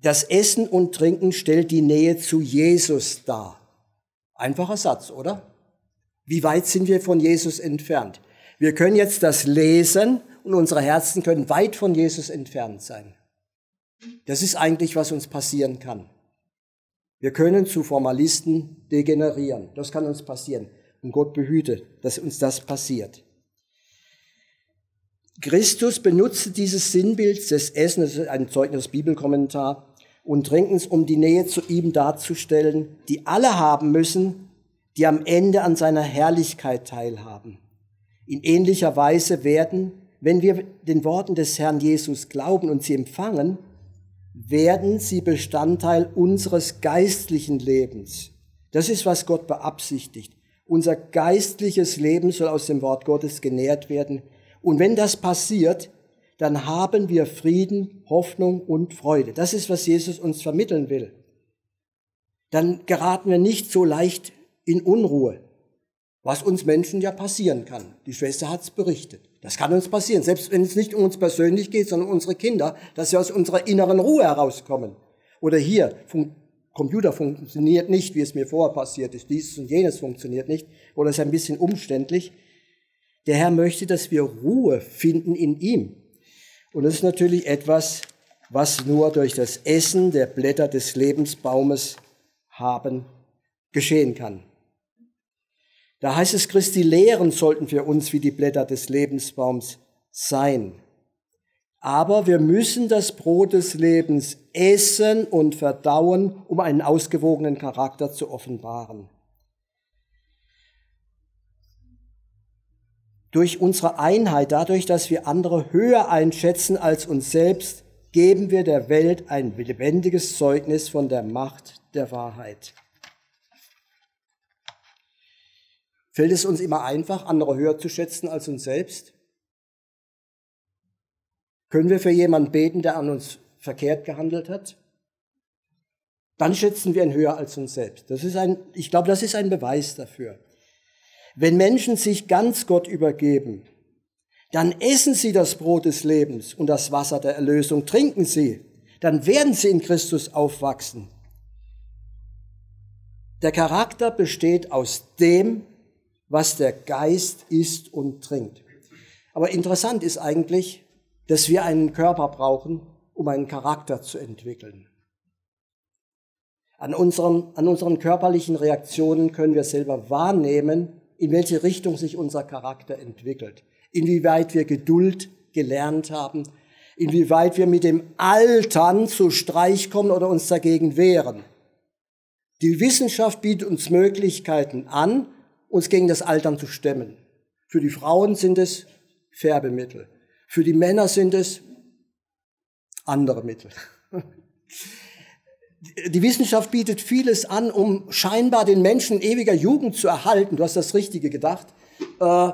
das Essen und Trinken stellt die Nähe zu Jesus dar. Einfacher Satz, oder? Wie weit sind wir von Jesus entfernt? Wir können jetzt das lesen und unsere Herzen können weit von Jesus entfernt sein. Das ist eigentlich, was uns passieren kann. Wir können zu Formalisten degenerieren. Das kann uns passieren. Und Gott behüte, dass uns das passiert. Christus benutzte dieses Sinnbild des Essens, das ist ein Zeugnis Bibelkommentar, und Trinkens, um die Nähe zu ihm darzustellen, die alle haben müssen, die am Ende an seiner Herrlichkeit teilhaben. In ähnlicher Weise werden, wenn wir den Worten des Herrn Jesus glauben und sie empfangen, werden sie Bestandteil unseres geistlichen Lebens. Das ist, was Gott beabsichtigt. Unser geistliches Leben soll aus dem Wort Gottes genährt werden. Und wenn das passiert, dann haben wir Frieden, Hoffnung und Freude. Das ist, was Jesus uns vermitteln will. Dann geraten wir nicht so leicht in Unruhe, was uns Menschen ja passieren kann. Die Schwester hat es berichtet. Das kann uns passieren, selbst wenn es nicht um uns persönlich geht, sondern um unsere Kinder, dass sie aus unserer inneren Ruhe herauskommen. Oder hier, Computer funktioniert nicht, wie es mir vorher passiert ist, dieses und jenes funktioniert nicht, oder ist ein bisschen umständlich. Der Herr möchte, dass wir Ruhe finden in ihm. Und das ist natürlich etwas, was nur durch das Essen der Blätter des Lebensbaumes haben geschehen kann. Da heißt es, Christi Lehren sollten für uns wie die Blätter des Lebensbaums sein. Aber wir müssen das Brot des Lebens essen und verdauen, um einen ausgewogenen Charakter zu offenbaren. Durch unsere Einheit, dadurch, dass wir andere höher einschätzen als uns selbst, geben wir der Welt ein lebendiges Zeugnis von der Macht der Wahrheit. Fällt es uns immer einfach, andere höher zu schätzen als uns selbst? Können wir für jemanden beten, der an uns verkehrt gehandelt hat? Dann schätzen wir ihn höher als uns selbst. Das ist ein, ich glaube, das ist ein Beweis dafür. Wenn Menschen sich ganz Gott übergeben, dann essen sie das Brot des Lebens und das Wasser der Erlösung, trinken sie, dann werden sie in Christus aufwachsen. Der Charakter besteht aus dem, was der Geist isst und trinkt. Aber interessant ist eigentlich, dass wir einen Körper brauchen, um einen Charakter zu entwickeln. An unseren, an unseren körperlichen Reaktionen können wir selber wahrnehmen, in welche Richtung sich unser Charakter entwickelt, inwieweit wir Geduld gelernt haben, inwieweit wir mit dem Altern zu Streich kommen oder uns dagegen wehren. Die Wissenschaft bietet uns Möglichkeiten an, uns gegen das Altern zu stemmen. Für die Frauen sind es Färbemittel. Für die Männer sind es andere Mittel. Die Wissenschaft bietet vieles an, um scheinbar den Menschen ewiger Jugend zu erhalten. Du hast das Richtige gedacht. Äh,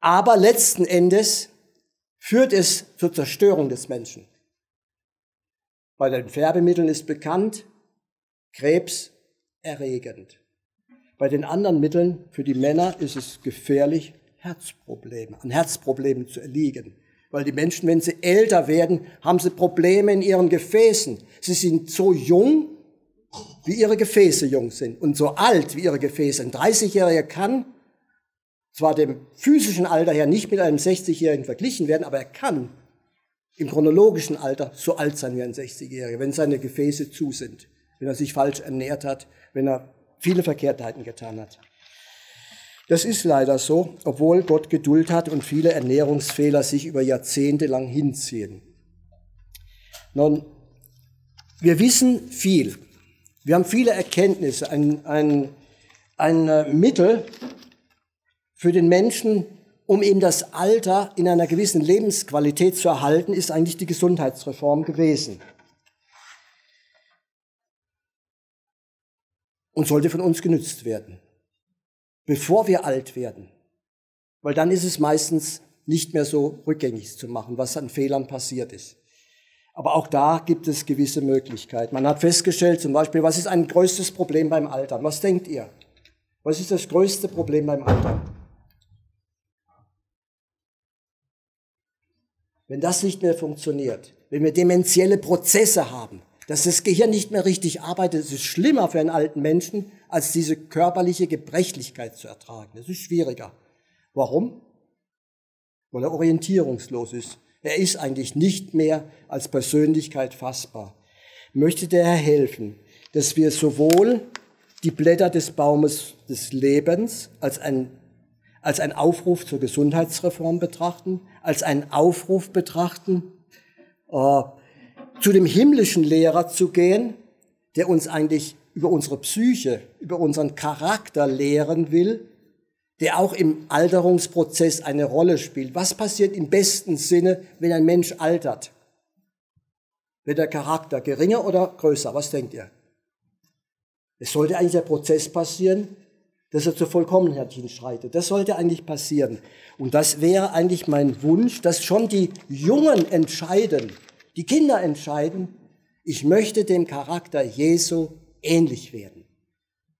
aber letzten Endes führt es zur Zerstörung des Menschen. Bei den Färbemitteln ist bekannt, Krebs erregend. Bei den anderen Mitteln für die Männer ist es gefährlich, Herzprobleme, an Herzproblemen zu erliegen. Weil die Menschen, wenn sie älter werden, haben sie Probleme in ihren Gefäßen. Sie sind so jung, wie ihre Gefäße jung sind und so alt wie ihre Gefäße. Ein 30-Jähriger kann zwar dem physischen Alter her nicht mit einem 60-Jährigen verglichen werden, aber er kann im chronologischen Alter so alt sein wie ein 60-Jähriger, wenn seine Gefäße zu sind, wenn er sich falsch ernährt hat, wenn er viele Verkehrtheiten getan hat. Das ist leider so, obwohl Gott Geduld hat und viele Ernährungsfehler sich über Jahrzehnte lang hinziehen. Nun, wir wissen viel. Wir haben viele Erkenntnisse. Ein, ein, ein äh, Mittel für den Menschen, um ihm das Alter in einer gewissen Lebensqualität zu erhalten, ist eigentlich die Gesundheitsreform gewesen. Und sollte von uns genützt werden, bevor wir alt werden. Weil dann ist es meistens nicht mehr so rückgängig zu machen, was an Fehlern passiert ist. Aber auch da gibt es gewisse Möglichkeiten. Man hat festgestellt, zum Beispiel, was ist ein größtes Problem beim Altern? Was denkt ihr? Was ist das größte Problem beim Altern? Wenn das nicht mehr funktioniert, wenn wir dementielle Prozesse haben, dass das Gehirn nicht mehr richtig arbeitet, das ist schlimmer für einen alten Menschen, als diese körperliche Gebrechlichkeit zu ertragen. Das ist schwieriger. Warum? Weil er orientierungslos ist. Er ist eigentlich nicht mehr als Persönlichkeit fassbar. Möchte der Herr helfen, dass wir sowohl die Blätter des Baumes des Lebens als ein, als ein Aufruf zur Gesundheitsreform betrachten, als einen Aufruf betrachten, äh, zu dem himmlischen Lehrer zu gehen, der uns eigentlich über unsere Psyche, über unseren Charakter lehren will, der auch im Alterungsprozess eine Rolle spielt. Was passiert im besten Sinne, wenn ein Mensch altert? Wird der Charakter geringer oder größer? Was denkt ihr? Es sollte eigentlich der Prozess passieren, dass er zur Vollkommenheit hinschreitet. Das sollte eigentlich passieren. Und das wäre eigentlich mein Wunsch, dass schon die Jungen entscheiden, die Kinder entscheiden, ich möchte dem Charakter Jesu ähnlich werden.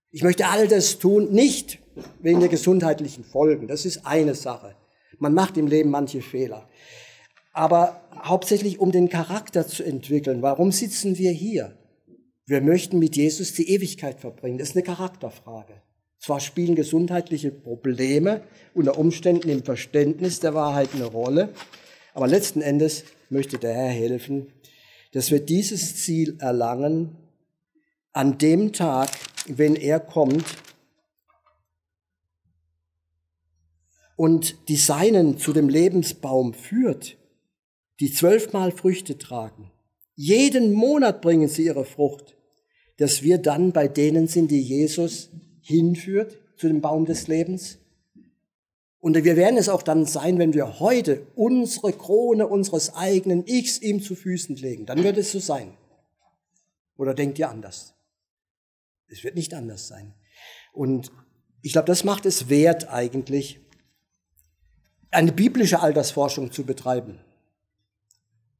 Ich möchte all das tun, nicht wegen der gesundheitlichen Folgen. Das ist eine Sache. Man macht im Leben manche Fehler. Aber hauptsächlich um den Charakter zu entwickeln. Warum sitzen wir hier? Wir möchten mit Jesus die Ewigkeit verbringen. Das ist eine Charakterfrage. Zwar spielen gesundheitliche Probleme unter Umständen im Verständnis der Wahrheit eine Rolle, aber letzten Endes möchte der Herr helfen, dass wir dieses Ziel erlangen an dem Tag, wenn er kommt und die Seinen zu dem Lebensbaum führt, die zwölfmal Früchte tragen. Jeden Monat bringen sie ihre Frucht, dass wir dann bei denen sind, die Jesus hinführt zu dem Baum des Lebens. Und wir werden es auch dann sein, wenn wir heute unsere Krone unseres eigenen Ichs ihm zu Füßen legen. Dann wird es so sein. Oder denkt ihr anders? Es wird nicht anders sein. Und ich glaube, das macht es wert eigentlich, eine biblische Altersforschung zu betreiben.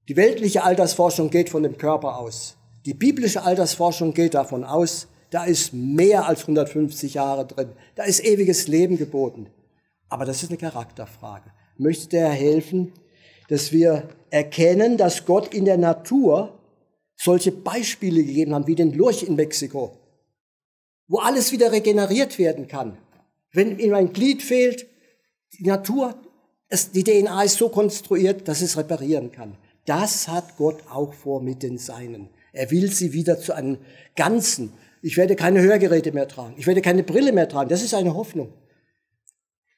Die weltliche Altersforschung geht von dem Körper aus. Die biblische Altersforschung geht davon aus, da ist mehr als 150 Jahre drin. Da ist ewiges Leben geboten. Aber das ist eine Charakterfrage. Möchte der helfen, dass wir erkennen, dass Gott in der Natur solche Beispiele gegeben hat, wie den Lurch in Mexiko, wo alles wieder regeneriert werden kann. Wenn ihm ein Glied fehlt, die Natur, die DNA ist so konstruiert, dass es reparieren kann. Das hat Gott auch vor mit den Seinen. Er will sie wieder zu einem Ganzen, ich werde keine Hörgeräte mehr tragen. Ich werde keine Brille mehr tragen. Das ist eine Hoffnung.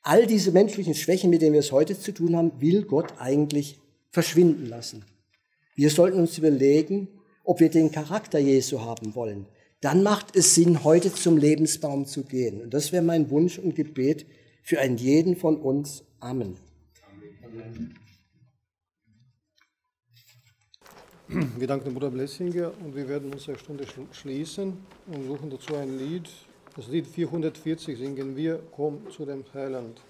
All diese menschlichen Schwächen, mit denen wir es heute zu tun haben, will Gott eigentlich verschwinden lassen. Wir sollten uns überlegen, ob wir den Charakter Jesu haben wollen. Dann macht es Sinn, heute zum Lebensbaum zu gehen. Und das wäre mein Wunsch und Gebet für einen jeden von uns. Amen. Wir danken Bruder Blessinger und wir werden unsere Stunde schließen und suchen dazu ein Lied. Das Lied 440 singen wir, Komm zu dem Heiland.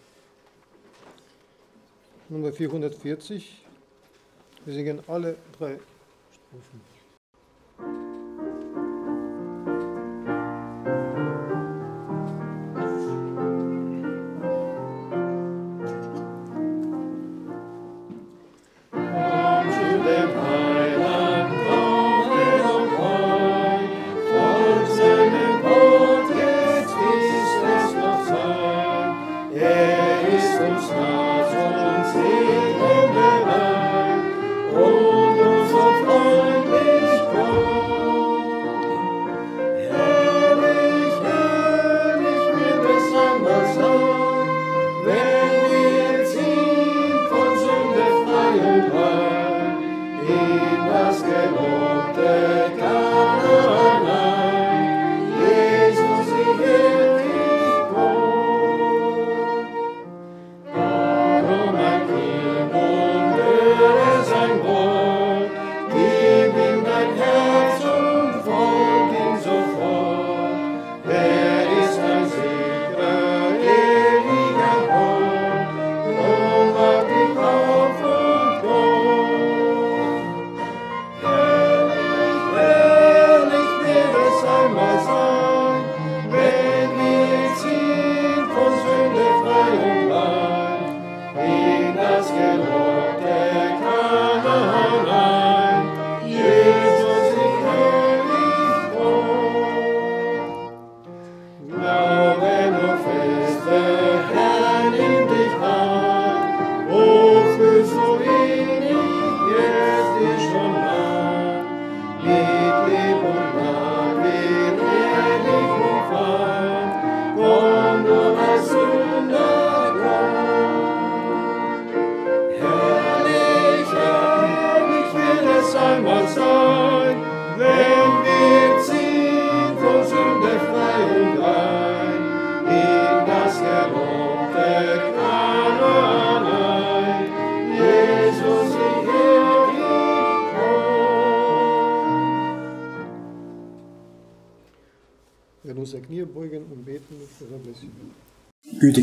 Nummer 440. Wir singen alle drei Strophen.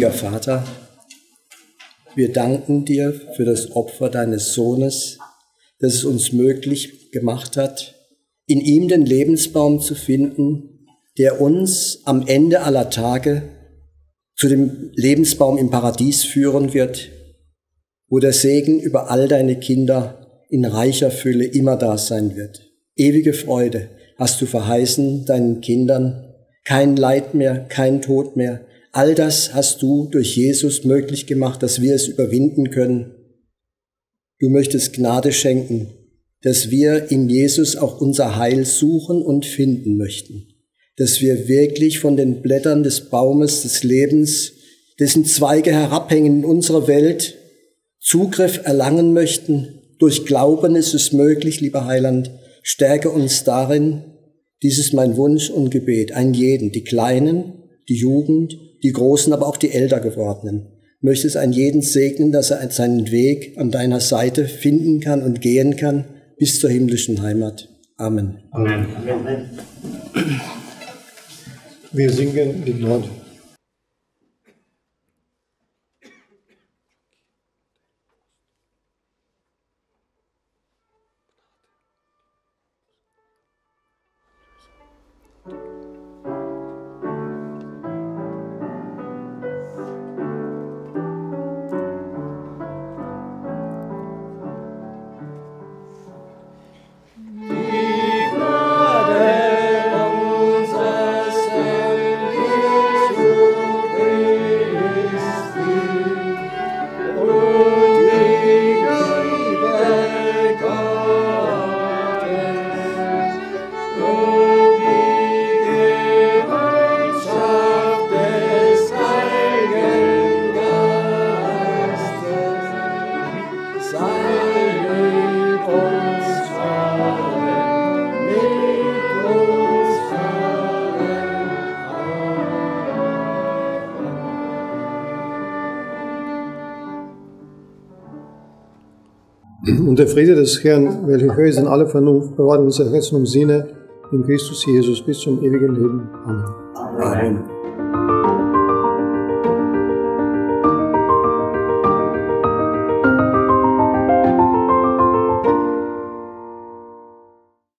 Gütiger Vater, wir danken dir für das Opfer deines Sohnes, das es uns möglich gemacht hat, in ihm den Lebensbaum zu finden, der uns am Ende aller Tage zu dem Lebensbaum im Paradies führen wird, wo der Segen über all deine Kinder in reicher Fülle immer da sein wird. Ewige Freude hast du verheißen deinen Kindern, kein Leid mehr, kein Tod mehr. All das hast du durch Jesus möglich gemacht, dass wir es überwinden können. Du möchtest Gnade schenken, dass wir in Jesus auch unser Heil suchen und finden möchten, dass wir wirklich von den Blättern des Baumes des Lebens, dessen Zweige herabhängen in unserer Welt, Zugriff erlangen möchten. Durch Glauben ist es möglich, lieber Heiland, stärke uns darin. Dies ist mein Wunsch und Gebet, ein jeden, die Kleinen, die Jugend, die Großen, aber auch die Älter gewordenen. Möchtest einen jeden segnen, dass er seinen Weg an deiner Seite finden kann und gehen kann bis zur himmlischen Heimat. Amen. Amen. Amen. Wir singen die 9. Friede des Herrn, welcher höher in alle Vernunft, bewahrt unser Herzen und Sinne in Christus Jesus bis zum ewigen Leben. Amen.